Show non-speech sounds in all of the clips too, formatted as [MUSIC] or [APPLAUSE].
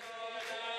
Sunday.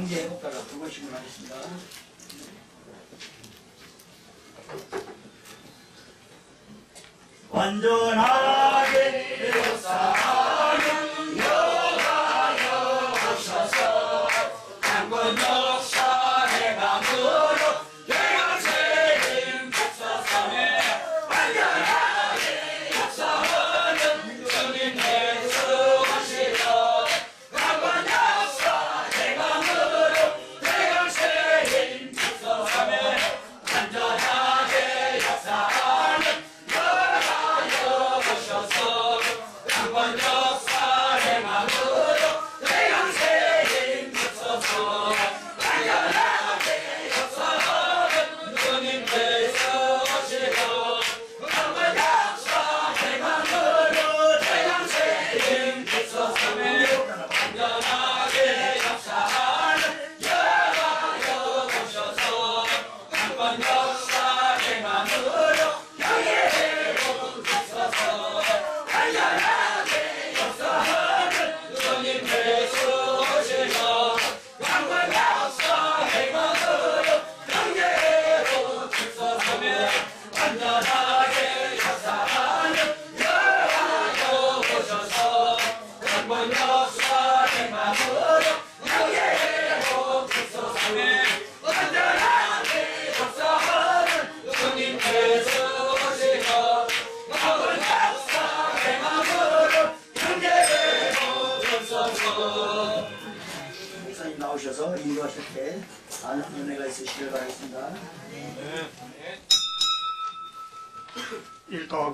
경제 효과가 그것이구나 했습니다. 완전하게 되었사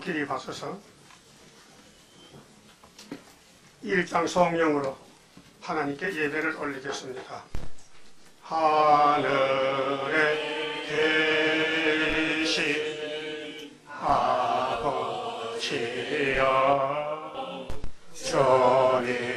길이 박소서 1장 성령으로 하나님께 예배를 올리겠습니다. 하늘에 계신 아버지여 주님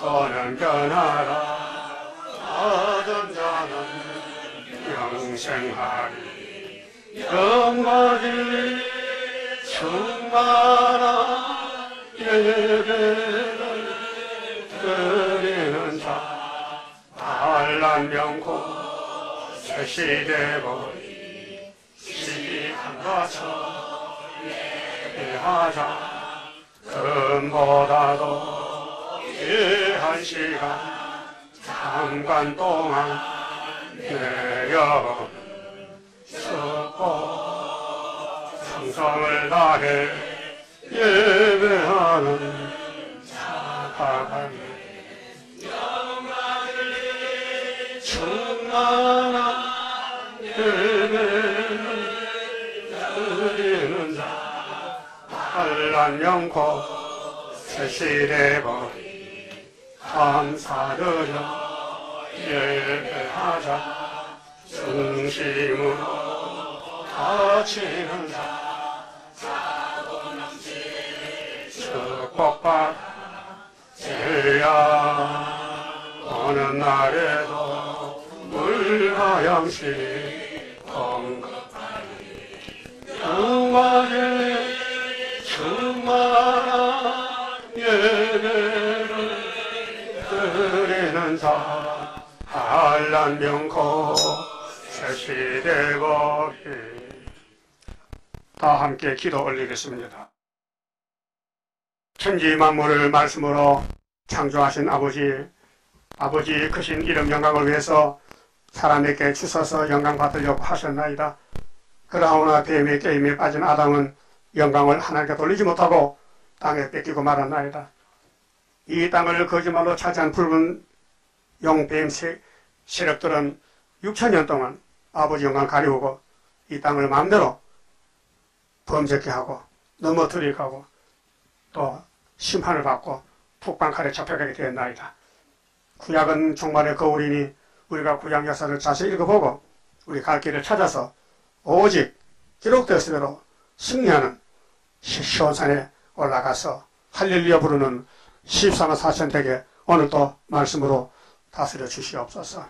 또는 끊어라. 어둠 자는 영생하리. 영광이 충만한 예배를 드리는 자. 반란명고 새시대보리. 시한 것처럼 예배하자. 금보다도 일한 시간 잠깐 동안 내려 섰고 성성을 다해 예배하는 사랑의 영광을 충만한 예배를 드리는 자 반란 영코 새시대법 감사드려 예배하자. 중심으로 다치는 자 축복받 제야. 어느 날에도 물가양시 공급하니 영광의 충만한 드리는 자 한란 명코 세시대거리 다 함께 기도 올리겠습니다. 천지 만물을 말씀으로 창조하신 아버지, 아버지 크신 이름 영광을 위해서 사람에게 주셔서 영광 받으려고 하셨나이다. 그러나 뱀의 게임에 빠진 아담은 영광을 하나님께 돌리지 못하고 땅에 뺏기고 말았나이다. 이 땅을 거짓말로 차지한 붉은 용뱀 세력들은 6천년 동안 아버지 영광 가리우고 이 땅을 마음대로 범죄케 하고 넘어뜨리게 하고 또 심판을 받고 푹방칼에 잡혀가게 되었나이다. 구약은 종말의 거울이니 우리가 구약 역사를 자세히 읽어보고 우리 갈 길을 찾아서 오직 기록되었을 대로 승리하는 시온산에 올라가서 할렐루야 부르는 14만 4천 댁에 오늘도 말씀으로 다스려 주시옵소서.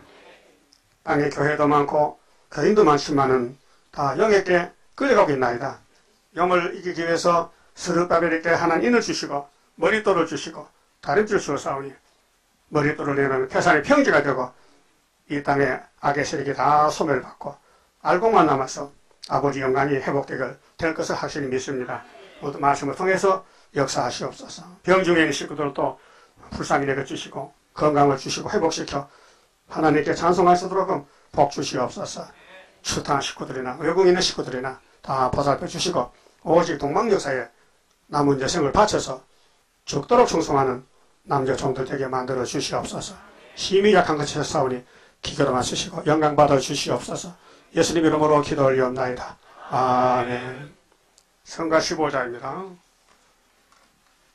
땅에 교회도 많고 교인도 많지만은 다 영에게 끌려가고 있나이다. 영을 이기기 위해서 스르바벨에게 하나님 인을 주시고 머릿돌을 주시고 다림줄 주었사오니 머릿돌을 내면 태산의 평지가 되고 이 땅에 악의 세력이 다 소멸을 받고 알고만 남아서 아버지 영광이 회복되길 될 것을 확실히 믿습니다. 모두 말씀을 통해서 역사하시옵소서. 병 중에 있는 식구들도 불쌍히 내려 주시고 건강을 주시고 회복시켜 하나님께 찬송할 수 있도록 복 주시옵소서. 추탄 식구들이나 있는 식구들이나 다 보살펴 주시고 오직 동방역사에 남은 여생을 바쳐서 죽도록 충성하는 남자 종들 되게 만들어 주시옵소서. 힘이 약한 것에 싸우니 기결만 쓰시고 영광 받아 주시옵소서. 예수님 이름으로 기도 올리옵나이다. 아멘. 성가 15자입니다.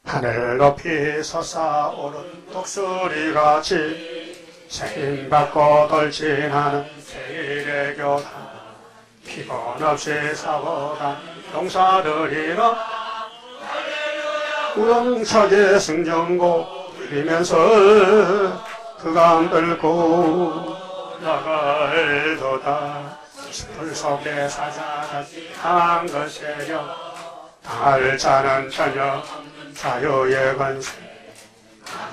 하늘 높이 솟아오른 독수리같이 세임받고 돌진하는 세일의 교단 피곤 없이 사고간 용사들이나 우렁차게 승전고 울리면서 그강 들고 나갈도다. 숲을 속에 사자같이 강한 것세려 당할 자는 전혀 자유의 권세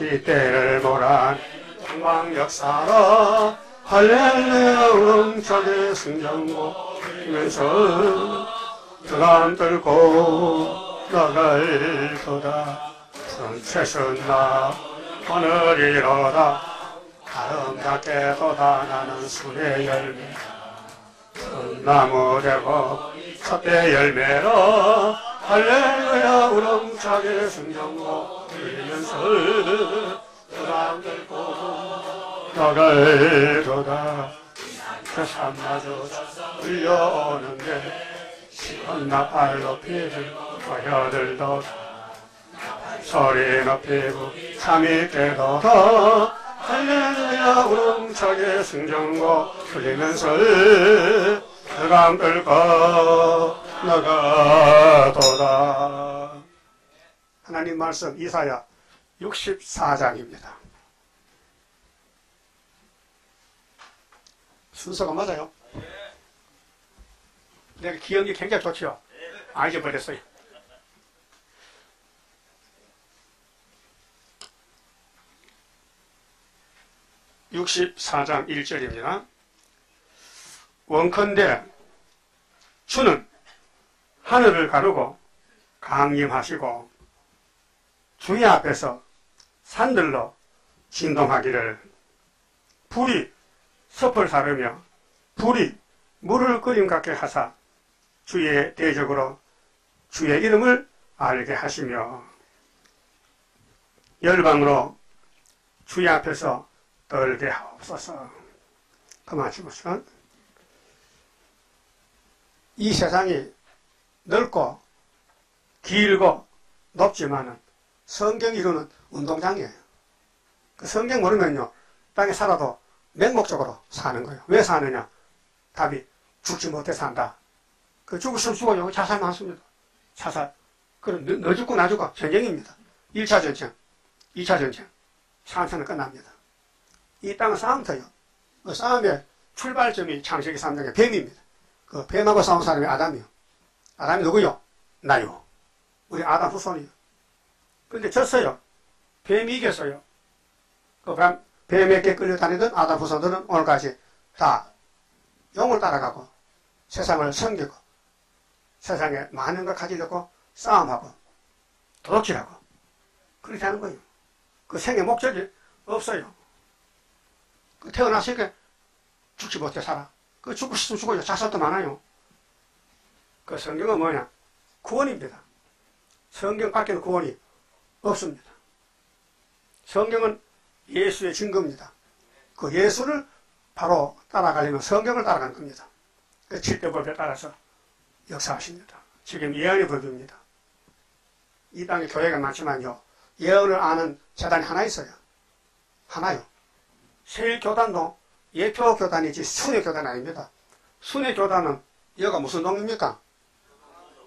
이 때를 모란 동방 역사로 할렐루야 우렁차게 승전고 울리면서 그강 들고 나갈도다. 푸른 나 오늘이로다 아름답게도다. 나는 순의 열매 나무 되고 첫대 열매로 할렐루야 우렁차게 승정고 울리면서 그랑 들고 나갈도다 그 산마저 울려오는데 시원 나팔 높이들 거여들도 소리 높이고 잠이 깨도다 할렐루야 우렁차게 승정고 풀리면서 그감 들고 나가도다. 하나님 말씀 이사야 64장입니다. 순서가 맞아요? 내가 기억이 굉장히 좋지요 아 잊어버렸어요. (64장 1절입니다) 원컨대 주는 하늘을 가르고 강림하시고 주의 앞에서 산들로 진동하기를 불이 섭을 사르며 불이 물을 끓임 같게 하사 주의 대적으로 주의 이름을 알게 하시며 열방으로 주의 앞에서 떨게 하옵소서. 그만 치고서 이 세상이 넓고 길고 높지만은 성경 이루는 운동장이에요. 그 성경 모르면요 땅에 살아도 맹목적으로 사는 거예요. 왜 사느냐? 답이 죽지 못해 산다. 그 죽으시면 죽어요. 자살 많습니다. 자살. 그럼 너, 너 죽고 나 죽고 전쟁입니다. 1차 전쟁, 2차 전쟁. 상처는 끝납니다. 이 땅은 싸움터요. 그 싸움의 출발점이 창세기 3장의 뱀입니다. 그 뱀하고 싸운 사람이 아담이요. 아담이 누구요? 나요. 우리 아담 후손이요. 근데 졌어요. 뱀이 이겼어요. 그 뱀, 뱀에게 끌려다니던 아담 후손들은 오늘까지 다 용을 따라가고 세상을 섬기고 세상에 많은 걸 가지려고 싸움하고 도둑질하고 그렇게 하는 거예요. 그 생의 목적이 없어요. 그 태어났으니까 죽지 못해 살아. 그 죽고 싶으면 죽어요. 자살도 많아요. 그 성경은 뭐냐? 구원입니다. 성경 밖에는 구원이 없습니다. 성경은 예수의 증거입니다. 그 예수를 바로 따라가려면 성경을 따라가는 겁니다. 그 7대 법에 따라서 역사하십니다. 지금 예언의 법입니다. 이 땅에 교회가 많지만요. 예언을 아는 재단이 하나 있어요. 하나요. 세일교단도 예표 교단이지 순회 교단 아닙니다. 순회 교단은 여가 무슨 동입니까?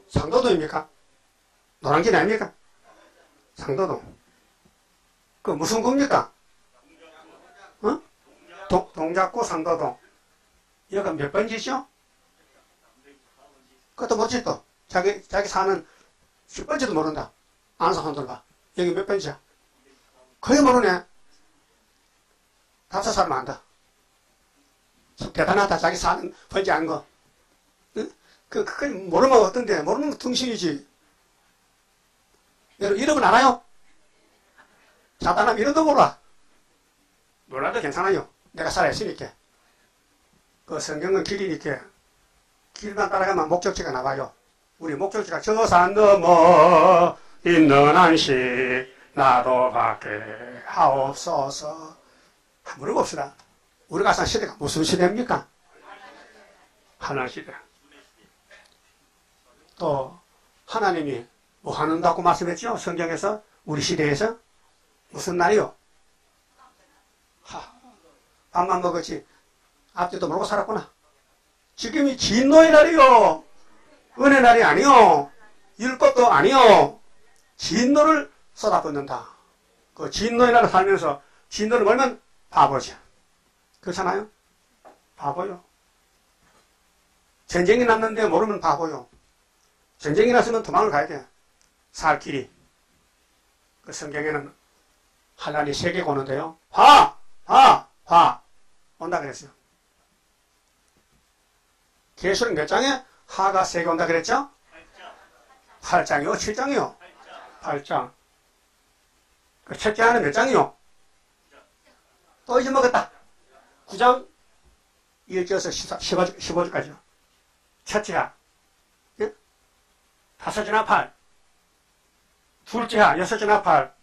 상도동입니까? 노란길 아닙니까? 상도동. 그 무슨 구입니까? 어? 동, 동작구 상도동. 여가 몇 번지죠? 그것도 뭐지 또? 자기, 자기 사는 10번지도 모른다. 아는 사람들 봐. 여기 몇 번지야? 거의 모르네. 다섯 사람 안다. 대단하다. 자기 사는 번지 아는 거. 응? 그, 그걸 모르면 어떤데? 모르는 건 등신이지. 여러분, 이름은 알아요? 자다남 이름도 몰라. 몰라도 괜찮아요. 내가 살아있으니까. 그 성경은 길이니까 길만 따라가면 목적지가 나와요. 우리 목적지가 저 산 넘어 있는 한시 나도 밖에 하옵소서. 물어봅시다. 우리 가 산 시대가 무슨 시대입니까? 하나님 시대. 또 하나님이 뭐 하는다고 말씀했죠? 성경에서 우리 시대에서 무슨 날이요? 하, 밥만 먹었지 앞뒤도 모르고 살았구나. 지금이 진노의 날이요. 은혜 날이 아니요. 율법도 아니요. 진노를 쏟아붓는다. 그 진노의 날을 살면서 진노를 멀면 바보죠. 그렇잖아요? 바보요. 전쟁이 났는데 모르면 바보요. 전쟁이 났으면 도망을 가야 돼. 살 길이. 그 성경에는 한란이 세 개가 오는데요. 화! 화! 화! 온다 그랬어요. 계시록 몇 장에 하가 세 개 온다 그랬죠? 8장이요? 7장이요? 8장. 그 첫째 하는 몇 장이요? 또 잊어먹었다. 9장 1절에서 15, 15절까지요. 첫째 하. 예? 다섯째 나팔. 둘째 하, 여섯째 나팔.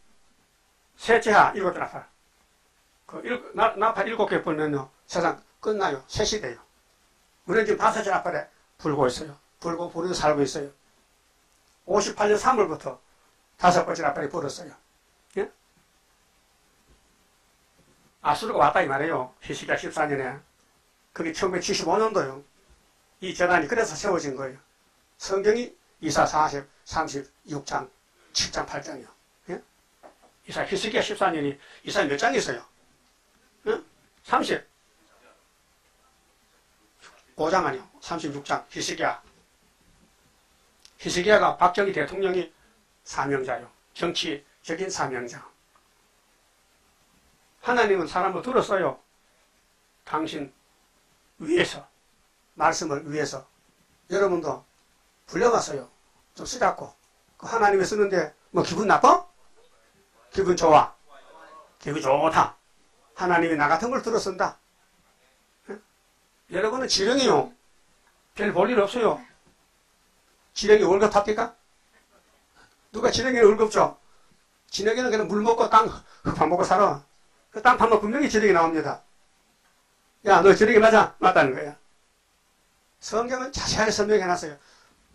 셋째 하, 일곱째 나팔. 그 일, 나, 나팔 일곱 개 불면요. 세상 끝나요. 셋이 돼요. 우리는 지금 다섯째 나팔에 불고 있어요. 불고 부르고 살고 있어요. 58년 3월부터 다섯 번째 나팔이 불었어요. 예? 아수르가 왔다 이 말이에요. 히스기야 14년에. 그게 1975년도요. 이 재단이 그래서 세워진 거예요. 성경이 이사 40, 36장, 7장, 8장이요. 예? 이사 히스기야 14년이 이사 몇장 있어요? 예? 30. 5장 아니요. 36장 히스기야. 히스기야가 박정희 대통령이 사명자요. 정치적인 사명자. 하나님은 사람을 들었어요. 당신 위해서, 말씀을 위해서. 여러분도 불려갔어요. 좀 쓰자고. 그 하나님이 쓰는데 뭐 기분 나빠? 기분 좋아. 기분 좋다. 하나님이 나 같은 걸 들어쓴다. 여러분은 지령이요. 별 볼 일 없어요. 지령이 월급 탑니까? 누가 지령이 월급 줘? 지령이는 그냥 물 먹고 땅, 밥 먹고 살아. 그 땅 파면 분명히 지령이 나옵니다. 야, 너 지령이 맞아? 맞다는 거야. 성경은 자세하게 설명해 놨어요.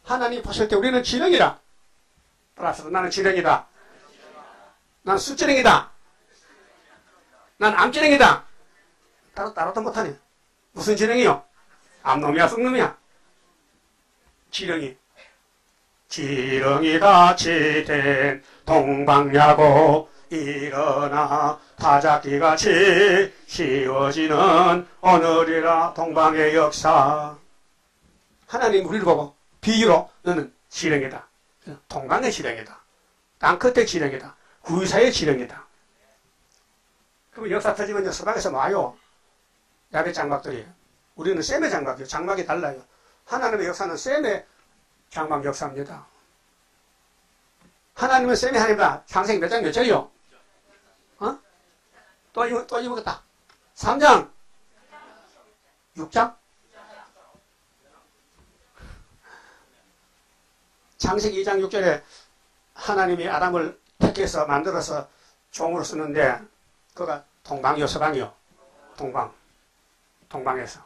하나님 보실 때 우리는 지령이다. 따라서 나는 지령이다. 난 숫지령이다. 난 암지령이다. 따로 따로도 못하네. 무슨 지령이요? 암놈이야, 쑥놈이야? 지령이. 지령이 같이 된 동방야고 일어나 타작기 같이 씌워지는 오늘이라 동방의 역사. 하나님 우리를 보고 비유로 너는 지령이다. 동강의 지령이다. 땅끝의 지령이다. 구유사의 지령이다. 그럼 역사 터지면 서방에서 와요. 야배 장막들이. 우리는 셈의 장막이요. 장막이 달라요. 하나님의 역사는 셈의 장막 역사입니다. 하나님은 셈의 하나님이다. 창세기 몇 장 몇 절이요? 어? 또, 또 입었다. 3장. 6장? 창세기 2장 6절에 하나님이 아담을 택해서 만들어서 종으로 쓰는데 그가 동방이요 서방이요? 동방. 동방에서.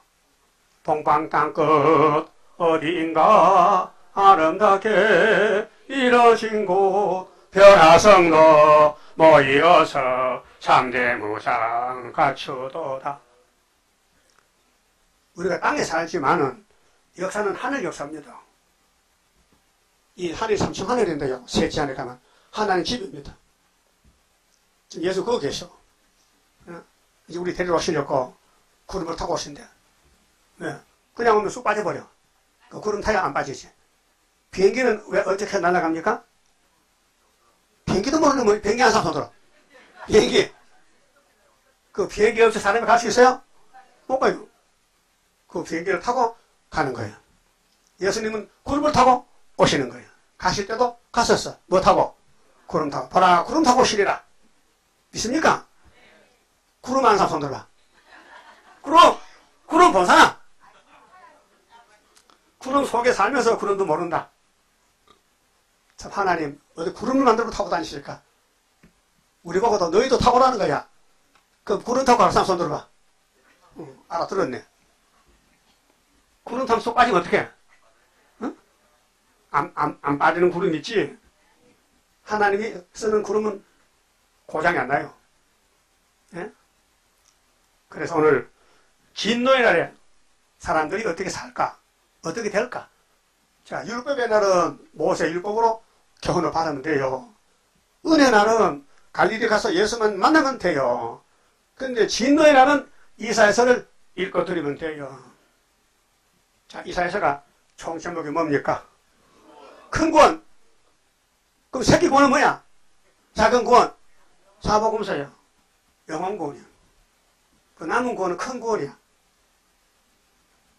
동방 땅끝 어디인가 아름답게 이뤄진 곳 변화성로 모이어서 삼대무상 갖추도다. 우리가 땅에 살지만은 역사는 하늘 역사입니다. 이 하늘 삼층 하늘인데요. 셋째 안에 가면 하나님 집입니다. 예수 거기 계셔. 어? 이제 우리 데리러 오시려고 구름을 타고 오신대. 네. 그냥 오면 쑥 빠져버려. 그 구름 타야 안 빠지지. 비행기는 왜 어떻게 날아갑니까? 비행기도 모르는 뭐 비행기 한 사람 손들어. 비행기. 그 비행기 없이 사람이 갈 수 있어요? 못 가요. 그 비행기를 타고 가는 거예요. 예수님은 구름을 타고 오시는 거예요. 가실 때도 갔었어. 뭐 타고? 구름 타고. 보라, 구름 타고 오시리라. 믿습니까? 구름 한 사람 손들어봐. 구름! 구름 본 사람! 구름 속에 살면서 구름도 모른다. 참, 하나님, 어디 구름을 만들고 타고 다니실까? 우리 보고도 너희도 타고라는 거야. 그 구름 타고 갈 사람 손 들어봐. 응, 알아들었네. 구름 타면 속 빠지면 어떡해? 응? 안, 안, 안 빠지는 구름 있지? 하나님이 쓰는 구름은 고장이 안 나요. 예? 그래서 오늘 진노의 날에 사람들이 어떻게 살까? 어떻게 될까? 자, 율법의 날은 모세 율법으로 교훈을 받으면 돼요. 은혜 날은 갈릴리 가서 예수만 만나면 돼요. 근데 진노의 날은 이사야서를 읽고 드리면 돼요. 자, 이사야서가 총 제목이 뭡니까? 큰 구원. 그럼 새끼 구원은 뭐야? 작은. 사복음서요. 영원 구원이요. 그 남은 구원은 큰 구원이야.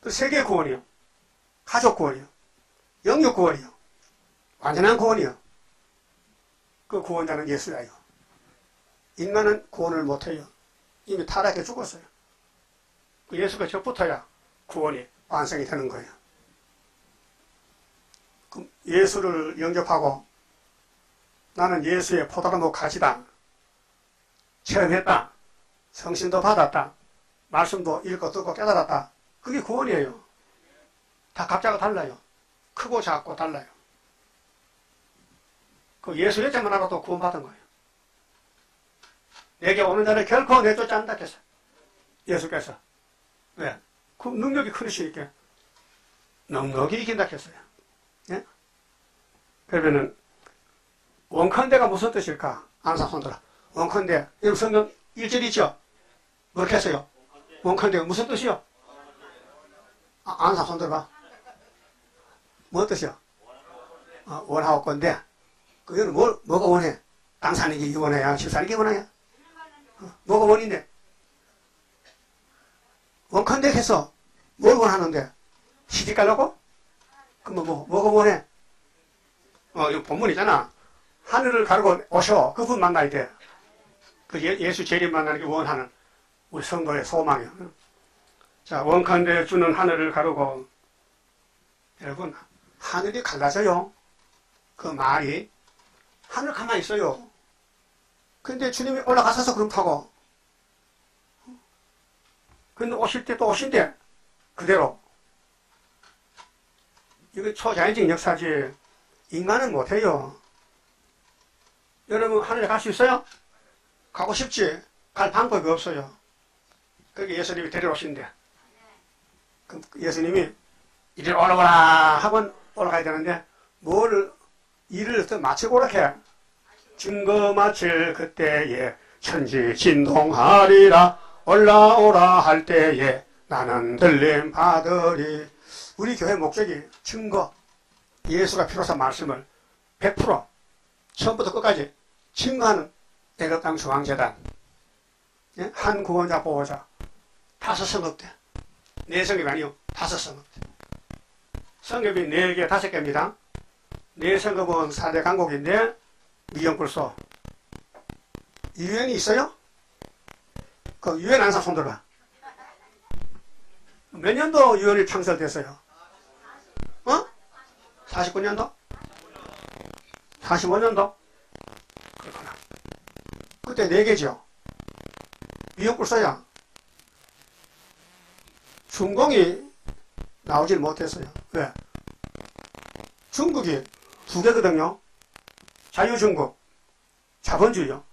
또 세계 구원이요. 가족 구원이요. 영육 구원이요. 완전한 구원이요. 그 구원자는 예수야요. 인간은 구원을 못해요. 이미 타락해 죽었어요. 그 예수가 저부터야 구원이 완성이 되는 거예요. 그럼 예수를 영접하고 나는 예수의 포도나무 가지다. 체험했다. 성신도 받았다. 말씀도 읽고 듣고 깨달았다. 그게 구원이에요. 다 각자가 달라요. 크고 작고 달라요. 그 예수 여자만 알아도 구원받은 거예요. 내게 오는 자를 결코 내쫓지 않다 했어요. 예수께서. 왜? 그 능력이 크시니까 넉넉히 이긴다 했어요. 예? 그러면은 원컨대가 무슨 뜻일까? 안사 손들어. 원컨대. 여기 성경 1절 있죠? 뭐렇게 했어요? 원컨대가 무슨 뜻이요? 아, 안사 손들어봐. 뭐 뜻이요? 어, 원하고 건데. 그거는 뭘, 뭐가 원해? 땅 사는 게 원해야? 집 사는 게 원해야? 어, 뭐가 원인데? 원컨대 해서 뭘 원하는데? 시집 가려고? 그러면 뭐, 뭐가 원해? 어, 이 본문이잖아. 하늘을 가르고 오셔. 그분 만나야 돼. 그 예, 수 재림 만나는 게 원하는 우리 성도의 소망이야. 자, 원컨대 주는 하늘을 가르고, 여러분, 하늘이 갈라져요. 그 말이. 하늘 가만히 있어요. 근데 주님이 올라가셔서 그럼 타고. 근데 오실 때 또 오신대. 그대로. 이거 초자연적인 역사지. 인간은 못해요. 여러분, 하늘에 갈 수 있어요? 가고 싶지? 갈 방법이 없어요. 그게 예수님이 데려오신대. 그 예수님이 이리 올라오라 하고 올라가야 되는데, 뭘, 일을 더 마치고 오락해. 증거 마칠 그때에 천지 진동하리라 올라오라 할 때에 나는 들림 받으리. 우리 교회 목적이 증거, 예수가 피로사 말씀을 100% 처음부터 끝까지 증거하는 애국당 중앙재단 예? 한 구원자 보호자 다섯 성업대 네 성업이 아니요 다섯 성업대 성업이 네 개 다섯 개입니다 네 성업은 4대 강국인데 미영불소 유엔이 있어요? 그 유엔 안사 손들어봐 몇 년도 유엔이 창설됐어요? 어? 49년도? 45년도? 그렇구나. 그때 네 개죠. 미역불사야. 중공이 나오질 못했어요. 왜? 중국이 두 개거든요. 자유중국, 자본주의요.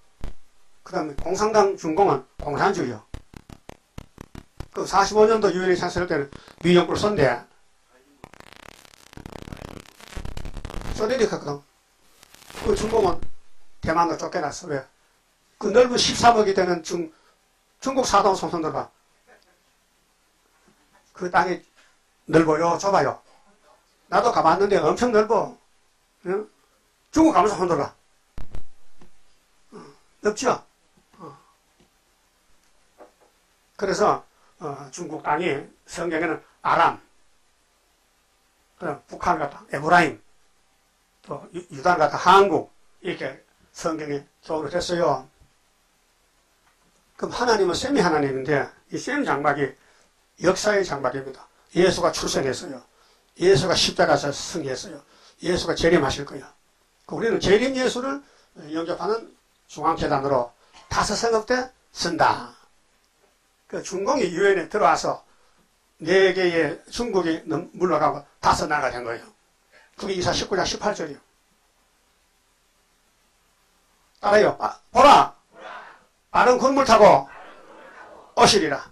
그 다음에 공산당 중공은 공산주의요. 그 45년도 유엔이 창설할 때는 미역불선데 갔거든. 그 중공은 대만으로 쫓겨났어. 왜? 그 넓은 13억이 되는 중, 중국 사동 손손들 봐. 그 땅이 넓어요? 좁아요? 나도 가봤는데 엄청 넓어. 응? 중국 가면서 손들어. 어, 넓죠? 어. 그래서, 어, 중국 땅이 성경에는 아람, 북한 같다, 에브라임, 또 유단 같다, 한국, 이렇게 성경에 기록을 했어요. 그럼 하나님은 셈이 하나님인데 이셈 장막이 역사의 장막입니다. 예수가 출생했어요. 예수가 십자가에서 승리했어요. 예수가 재림하실 거야. 그 우리는 재림 예수를 영접하는 중앙재단으로 다섯 성업 때 쓴다. 그 중공이 유엔에 들어와서 네 개의 중국이 물러가고 다섯 나라가 된 거예요. 그게 이사 19장 18절이요. 따라요. 아, 보라. 빠른 군물 타고 오시리라.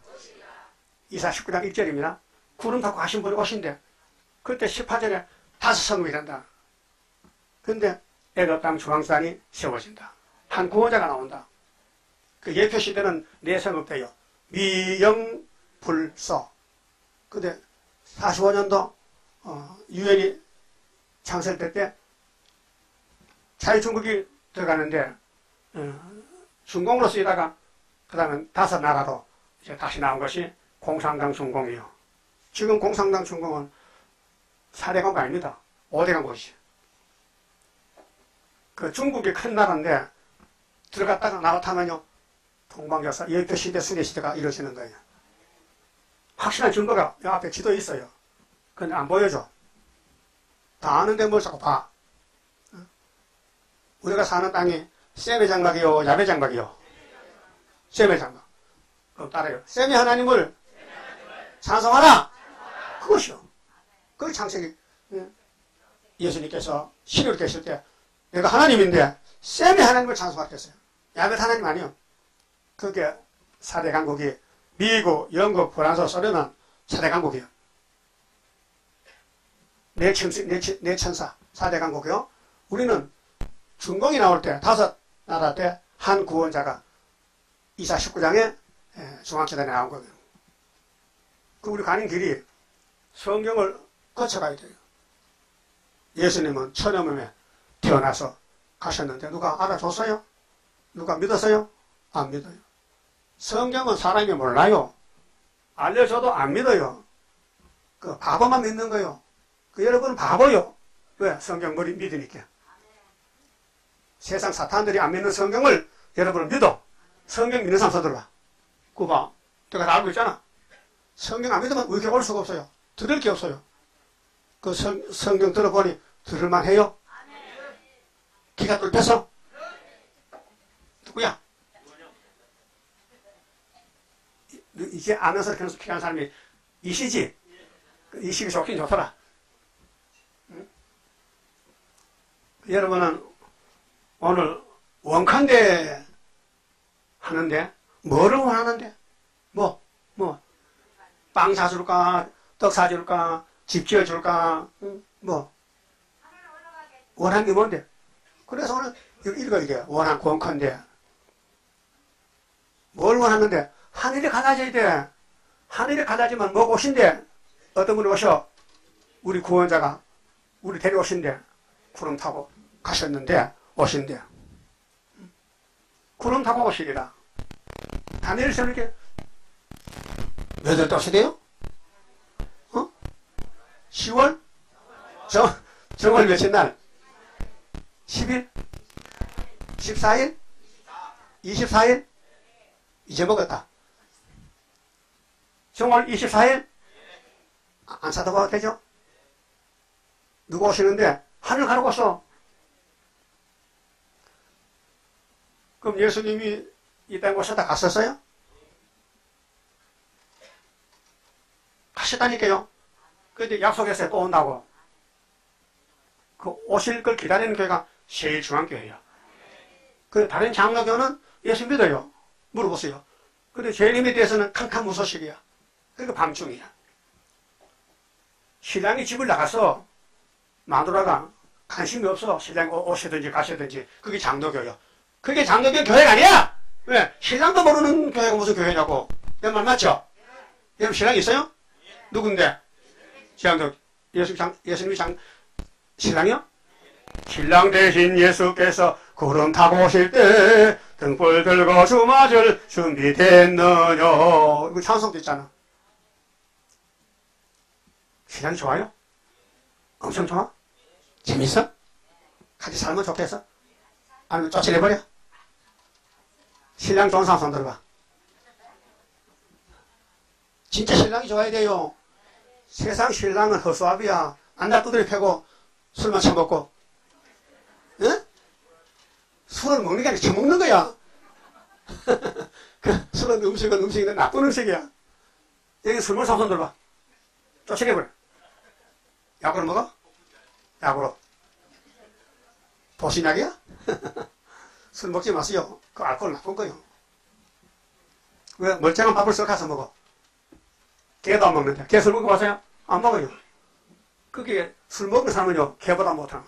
이사 19장 1절입니다. 구름 타고 가신 분이 오신대. 그때 18절에 다섯 성읍이란다. 근데 애굽 땅 중앙산이 세워진다. 한 구원자가 나온다. 그 예표 시대는 네 성읍대요. 미영불서. 근데 45년도 어, 유엔이 창설될 때 자유중국이 들어가는데 어, 중공으로 쓰이다가 그 다음에 다섯 나라로 이제 다시 나온 것이 공산당 중공이요. 지금 공산당 중공은 4대 강국 아닙니다. 5대 강국이지. 그 중국이 큰 나라인데 들어갔다가 나왔다면요 동방역사 열표시대 수뇌시대가 이루어지는 거예요. 확실한 증거가 이 앞에 지도에 있어요. 근데 안 보여줘. 다 아는데 뭘 자꾸 봐. 우리가 사는 땅이 셈의 장막이요, 야베 장막이요. 셈의 장막. 그럼 따라요. 셈의 하나님을 찬송하라! 그것이요. 그 창세기, 예수님께서 신으로 계실 때, 내가 하나님인데, 셈의 하나님을 찬송하겠어요. 야베 하나님 아니요. 그게 사대 강국이 미국, 영국, 프랑스, 소련은 사대 강국이요. 내, 천사, 내, 내 천사, 사대 강국이요. 우리는 중공이 나올 때 다섯 나라 때 한 구원자가 이사 19장에 중앙재단에 나온 거예요. 그 우리 가는 길이 성경을 거쳐가야 돼요. 예수님은 천여몸에 태어나서 가셨는데 누가 알아줬어요? 누가 믿었어요? 안 믿어요. 성경은 사람이 몰라요. 알려줘도 안 믿어요. 그 바보만 믿는 거요. 그 여러분은 바보요. 왜? 성경 머리 믿으니까. 세상 사탄들이 안 믿는 성경을 여러분은 믿어. 성경 믿는 사람 서들어봐. 그거 봐. 내가 다 알고 있잖아. 성경 안 믿으면 의교 올 수가 없어요. 들을 게 없어요. 그 성, 성경 들어보니 들을만 해요? 기가 뚫려서? 누구야? 이- 이제 아면서 그래서 필요한 사람이 이시지? 그 이식이 좋긴 좋더라. 응? 여러분은 오늘 원컨대 하는데 뭐를 원하는데? 뭐? 뭐? 빵 사줄까? 떡 사줄까? 집 지어줄까? 응? 뭐? 원하는 게 뭔데? 그래서 오늘 읽어 이게 원한 원컨대 뭘 원하는데? 하늘에 가다져야 돼. 하늘에 가다지면 뭐가 오신대? 어떤 분이 오셔? 우리 구원자가 우리 데려오신대. 구름 타고 가셨는데 오신대. 구름 타고 오시리라. 다니엘서 이렇게 몇월 도시대요? 어? 10월? 정, 정월 며칠 날? 10일? 14일? 24일? 이제 먹었다. 정월 24일? 아, 안 사다 봐도 되죠? 누가 오시는데 하늘 가르고 왔 그럼 예수님이 이 땅에 오셨다 갔었어요? 가셨다니까요. 근데 약속했어요. 또 온다고. 그 오실 걸 기다리는 교회가 세일중앙교회예요. 그 다른 장로교는 예수 믿어요. 물어보세요. 근데 재림에 대해서는 캄캄 무소식이야. 그러니까 밤중이야. 신랑이 집을 나가서 마누라가 관심이 없어. 신랑이 오- 오시든지 가시든지. 그게 장로교요. 그게 장로교 교회가 아니야! 왜? 신랑도 모르는 교회가 무슨 교회냐고. 내말 맞죠? 여러분 신랑 있어요? 누군데? 장로, 예수, 장, 예수님이 장, 신랑이요? 신랑 대신 예수께서 구름 타고 오실 때 등불 들고 주맞을 준비됐느냐. 이거 찬송도 있잖아. 신랑이 좋아요? 엄청 좋아? 재밌어? 같이 살면 좋겠어? 아니면 쫓아내버려? 신랑 좋은 사람 손 들어봐. 진짜 신랑이 좋아야 돼요. 세상 신랑은 허수아비야. 안다 두드려 패고 술만 처먹고. 응? 술을 먹는 게 아니라 처먹는 거야. [LAUGHS] 그 술은 음식은 음식인데 나쁜 음식이야. 여기 술 먹는 사람 손 들어봐. 쫓아내버려. 약으로 먹어? 약으로. 보신약이야? [LAUGHS] 술 먹지 마세요. 그 알코올 나쁜 거요. 왜? 멀쩡한 밥을 썩어서 먹어. 개도 안 먹는데. 개 술 먹어 봤어요? 안 먹어요. 그게 술 먹는 사람은요, 개보다 거예요.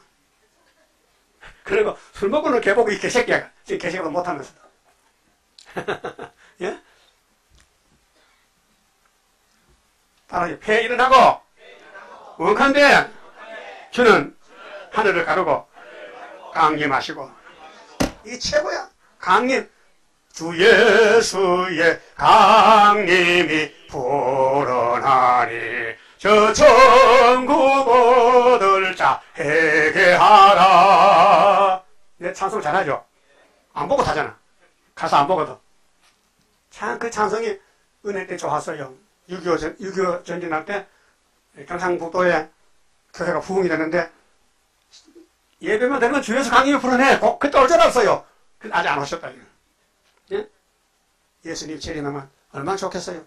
그리고 술 먹고는 개 보고 이 개새끼야. 이 개새끼보다 못하면서. [LAUGHS] 예? 따라요. 폐 일어나고, 원컨대 주는 하늘을 가르고, 강림하시고. 이 최고야. 강림. 주 예수의 강림이 불어나니 저 천국 얻을 자 회개하라. 내 찬송 잘하죠? 안 보고 타잖아. 가서 안 보거든. 참 그 찬송이 은혜 때 좋았어요. 6.25 전, 6.25 전쟁할 때 경상북도에 교회가 부흥이 되는데 예배만 되면 주에서 강림이 불어내. 고- 그때 올 줄 알았어요. 근데 아직 안 오셨다. 예? 예수님 재림하면 얼마나 좋겠어요.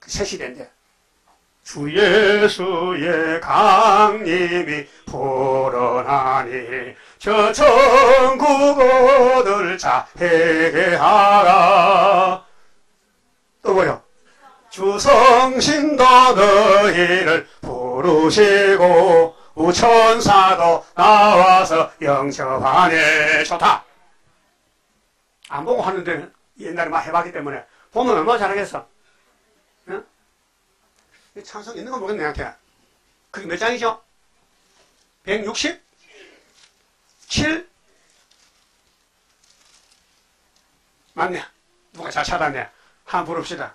그 새 시대인데. 주 예수의 강림이 불어나니 저 천국 얻을 자 회개하라. 또 뭐요? 주 성신도 너희를 부르시고 우천사도 나와서 영접하네. 좋다. 안 보고 하는데 옛날에 막 해봤기 때문에 보면 얼마나 잘하겠어. 응? 이 찬성 있는 거 모르겠네, 나한테. 그게 몇 장이죠? 167? 맞네. 누가 잘 찾았네. 한번 부릅시다.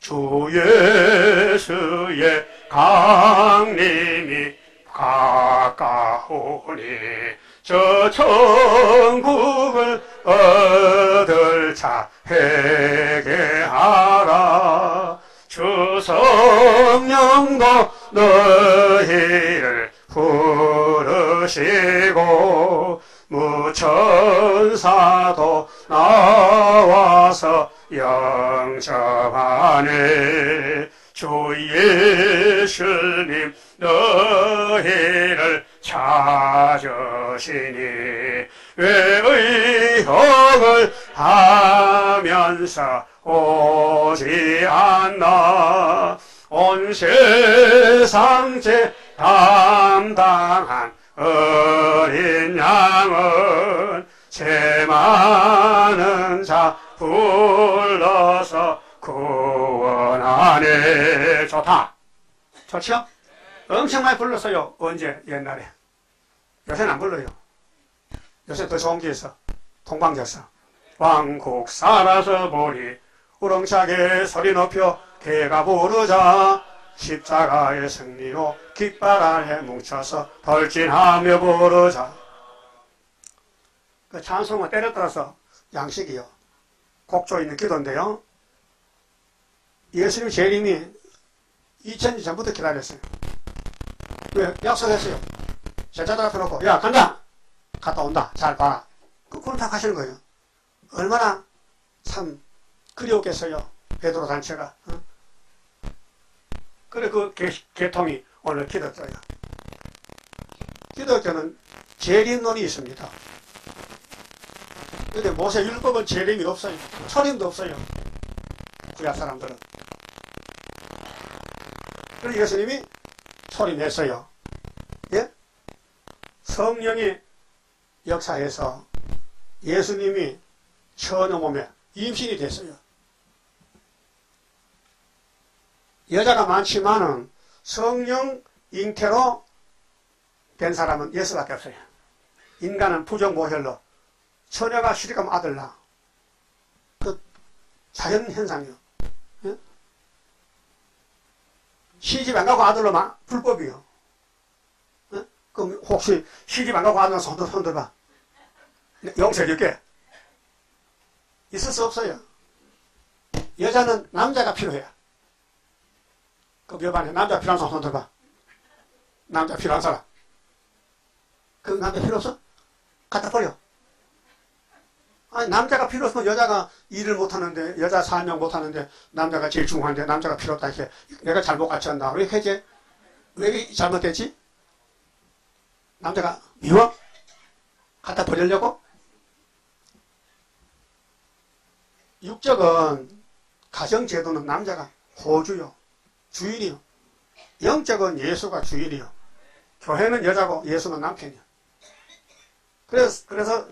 주 예수의 강림이 가까우니 저 천국을 얻을 자 회개하라. 주 성도 너희를 부르시고 무천사도 나와서 영접하네 주 예수님 너희를 찾으시니 왜 의형을 하면서 오지 않나? 온 세상 제 담당한 어린 양은 제 많은 자 불러서 구원하네 좋다. 좋죠? 엄청 많이 불렀어요 언제? 옛날에. 요새는 안 불러요. 요새 더 좋은 게 있어. 통방졌어 왕국 살아서 보리 우렁차게 소리 높여 개가 부르자. 십자가의 승리로 깃발 안에 뭉쳐서 돌진하며 부르자. 그 찬송을 때려 들어서 양식이요. 곡조 있는 기도인데요 예수님 재림이 2000년 전부터 기다렸어요. 왜? 약속했어요. 제자들 앞에 놓고 야 간다! 갔다 온다. 잘 봐라 그 그걸 다 하시는 거예요. 얼마나 참 그리웠겠어요 베드로 단체가. 어? 그래 그 개, 개통이 오늘 기독교예요. 기독교는 재림론이 있습니다. 근데 모세 율법은 재림이 없어요. 초림도 없어요. 구약 사람들은 그래서 예수님이 초림했어요 예? 성령이 역사해서 예수님이 처녀 몸에 임신이 됐어요. 여자가 많지만은 성령 잉태로 된 사람은 예수밖에 없어요. 인간은 부정모혈로 처녀가 시집가면 아들 낳아. 그 자연 현상이요. 예? 시집 안 가고 아들로 마, 불법이요. 예? 그럼 혹시 시집 안 가고 아들 손들, 손들봐. 용서해줄게. 있을 수 없어요. 여자는 남자가 필요해요. 그 여반에 남자 필요한 사람 손 들어봐. 남자 필요한 사람. 그 남자 필요 없어? 갖다 버려. 아니, 남자가 필요 없으면 여자가 일을 못하는데, 여자 사명 못하는데, 남자가 제일 중요한데, 남자가 필요 없다. 이렇게 내가 잘못 가르쳤나. 왜 해제? 왜 잘못됐지? 남자가 미워? 갖다 버리려고? 육적은 가정제도는 남자가 호주요. 주인이요. 영적은 예수가 주인이요. 교회는 여자고 예수는 남편이요. 그래서, 그래서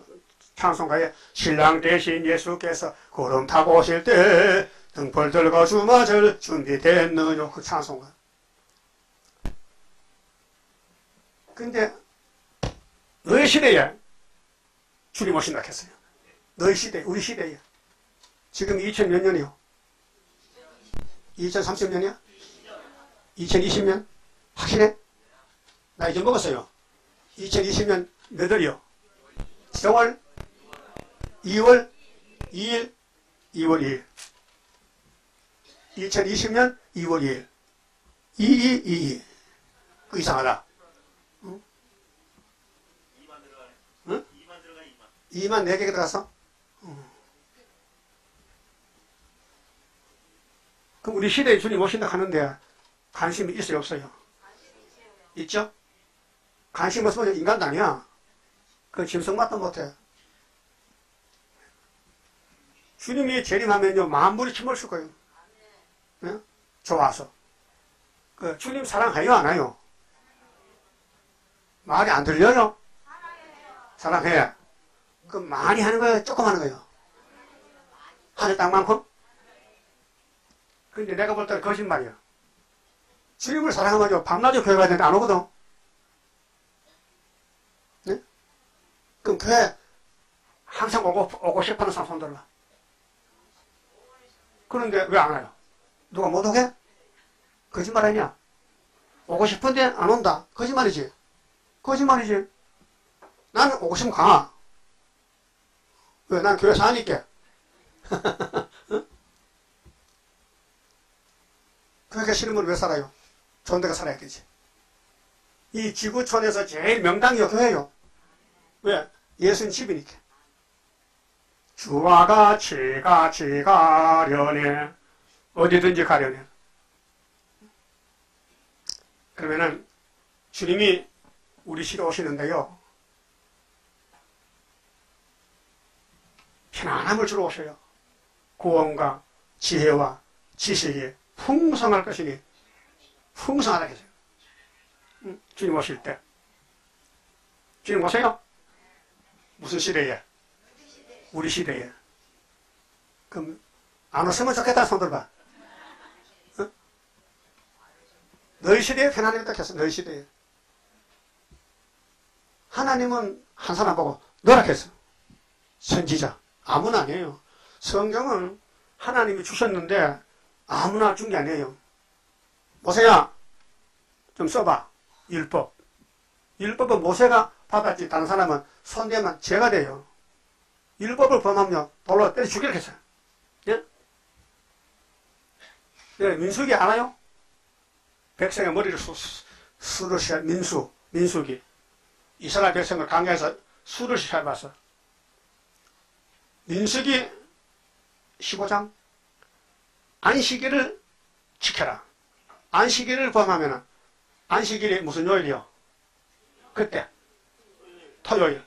찬송가에 신랑 대신 예수께서 구름 타고 오실 때 등불 들고 주마절 준비됐느냐 그 찬송가. 근데 너희 시대에 주님 오신다 했어요. 너희 시대, 우리 시대에. 지금 2000 몇 년이요? 2030년이야? 2020년? 확실해? 나 이제 먹었어요. 2020년 몇 월이요? 10월? 2월? 2일? 2월 2일. 2020년 2월 2일. 2222. 그 이상하다. 응? 2만 4개가 들어갔어? 그럼 우리 시대에 주님 오신다 하는데 관심이 있어요 없어요? 있죠? 관심 없으면 인간도 아니야. 그 짐승 맛도 못해. 주님이 재림하면요 만물이 침을 쓸 거예요. 네? 좋아서. 그 주님 사랑해요 안 해요? 말이 안 들려요? 사랑해. 그 많이 하는 거예요? 조금 하는 거예요? 하늘 땅만큼? 근데 내가 볼 때는 거짓말이야. 주님을 사랑하면 밤낮에 교회 가야 되는데 안 오거든. 네? 그럼 교회 항상 오고, 오고 싶어 하는 사람 손 들어봐. 그런데 왜 안 와요? 누가 못 오게? 거짓말 아니야? 오고 싶은데 안 온다. 거짓말이지? 거짓말이지? 나는 오고 싶으면 가. 왜? 난 교회 사니까. [LAUGHS] 교회가 싫으면 왜 살아요? 좋은 데가 살아야 되지. 이 지구촌에서 제일 명당이 교회요. 왜? 예수님 집이니까. 주와 같이 같이 가려네. 어디든지 가려네. 그러면은 주님이 우리 시로 오시는데요. 편안함을 주러 오셔요. 구원과 지혜와 지식이 풍성할 것이니 풍성하다 계세요. 응? 주님 오실 때. 주님 오세요? 무슨 시대에? 우리 시대에. 그럼 안 오시면 좋겠다 손 들어봐. 응? 너희 시대에 편안하겠다 했어. 너희 시대에. 하나님은 한 사람 보고 너라 했어. 선지자. 아무나 아니에요. 성경은 하나님이 주셨는데 아무나 준 게 아니에요. 모세야, 좀 써봐. 율법. 율법은 모세가 받았지 다른 사람은 손대면 죄가 돼요. 율법을 범하면 돌로 때려 죽이겠어요. 예? 예, 민숙이 알아요? 백성의 머리를 수, 수를 시 민수, 민숙이. 이스라엘 백성을 강가에서 수를 시해봤어. 민숙이 15장 안식일을 지켜라. 안식일을 범하면 안식일이 무슨 요일이요? 그때 토요일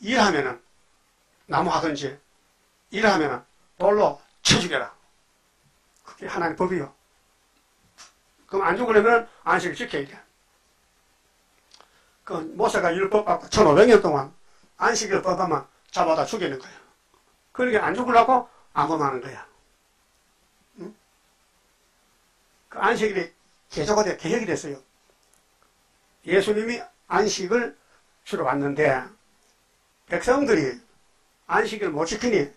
일하면은 나무 하든지 일하면은 돌로 쳐 죽여라. 그게 하나님 법이요. 그럼 안 죽으려면 안식을 지켜야 돼. 그 모세가 율법 받고 1500년 동안 안식일 법하면 잡아다 죽이는 거예요. 그러니까 안 죽으려고 암범하는 거야. 응? 그 안식일이 개조가 돼, 개혁이 됐어요. 예수님이 안식을 주러 왔는데, 백성들이 안식을 못 지키니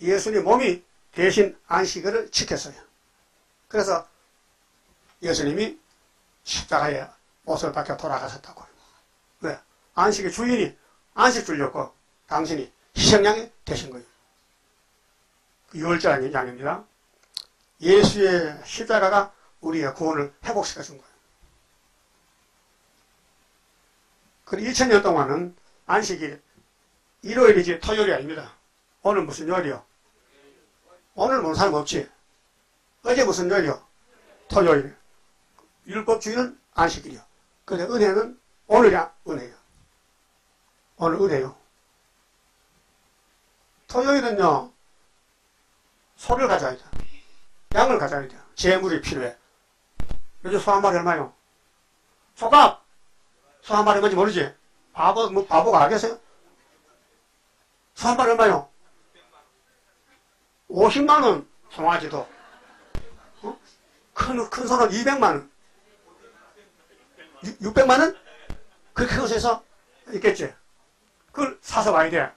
예수님 몸이 대신 안식일을 지켰어요. 그래서 예수님이 십자가에 옷을 벗겨 돌아가셨다고요. 왜? 안식의 주인이 안식 주려고 당신이 희생양이 되신 거예요. 유월절 양입니다. 예수의 십자가가 우리의 구원을 회복시켜 준 거예요. 그리고 2000년 동안은 안식이 일요일이지 토요일이 아닙니다. 오늘 무슨 요일이요? 오늘 뭔 사람 없지? 어제 무슨 요일이요? 토요일. 율법주의는 안식일이요. 근데 은혜는 오늘이 은혜요. 오늘 은혜요. 토요일은요, 소를 가져야 돼. 양을 가져야 돼. 재물이 필요해. 요즘 소 한 마리 얼마요? 소값! 소 한 마리 뭔지 모르지? 바보, 뭐, 바보가 알겠어요? 소한 마리 얼마요? 50만원 송아지도. 어? 큰, 큰 소는 200만원. 600만원? 그렇게 큰 소에서 있겠지? 그걸 사서 와야 돼.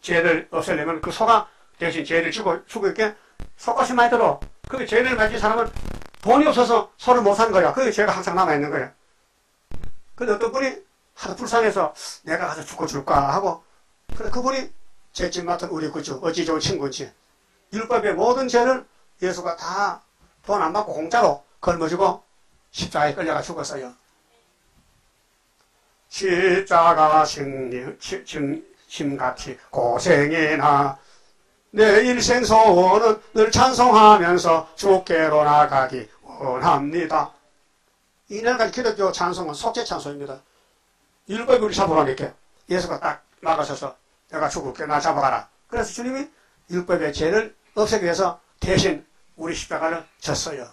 죄를 없애려면 그 소가 대신 죄를 주고, 주고 있게 속값이 많이 들어. 그 죄를 가진 사람은 돈이 없어서 소를 못 사는 거야. 그게 죄가 항상 남아있는 거야. 근데 어떤 분이 하도 불쌍해서 내가 가서 죽고 줄까 하고, 그래, 그분이 죄짐 맡은 우리 구주, 어찌 좋은 친구인지. 율법의 모든 죄를 예수가 다 돈 안 받고 공짜로 걸머지고 십자가에 끌려가 죽었어요. 십자가 심같이 고생이나 내 일생 소원은 늘 찬송하면서 주께로 나가기 원합니다. 이날까지 기독교 찬송은 속죄 찬송입니다. 율법이 우리 잡으라니까 예수가 딱 나가셔서 내가 죽을게 나 잡아가라. 그래서 주님이 율법의 죄를 없애기 위해서 대신 우리 십자가를 졌어요.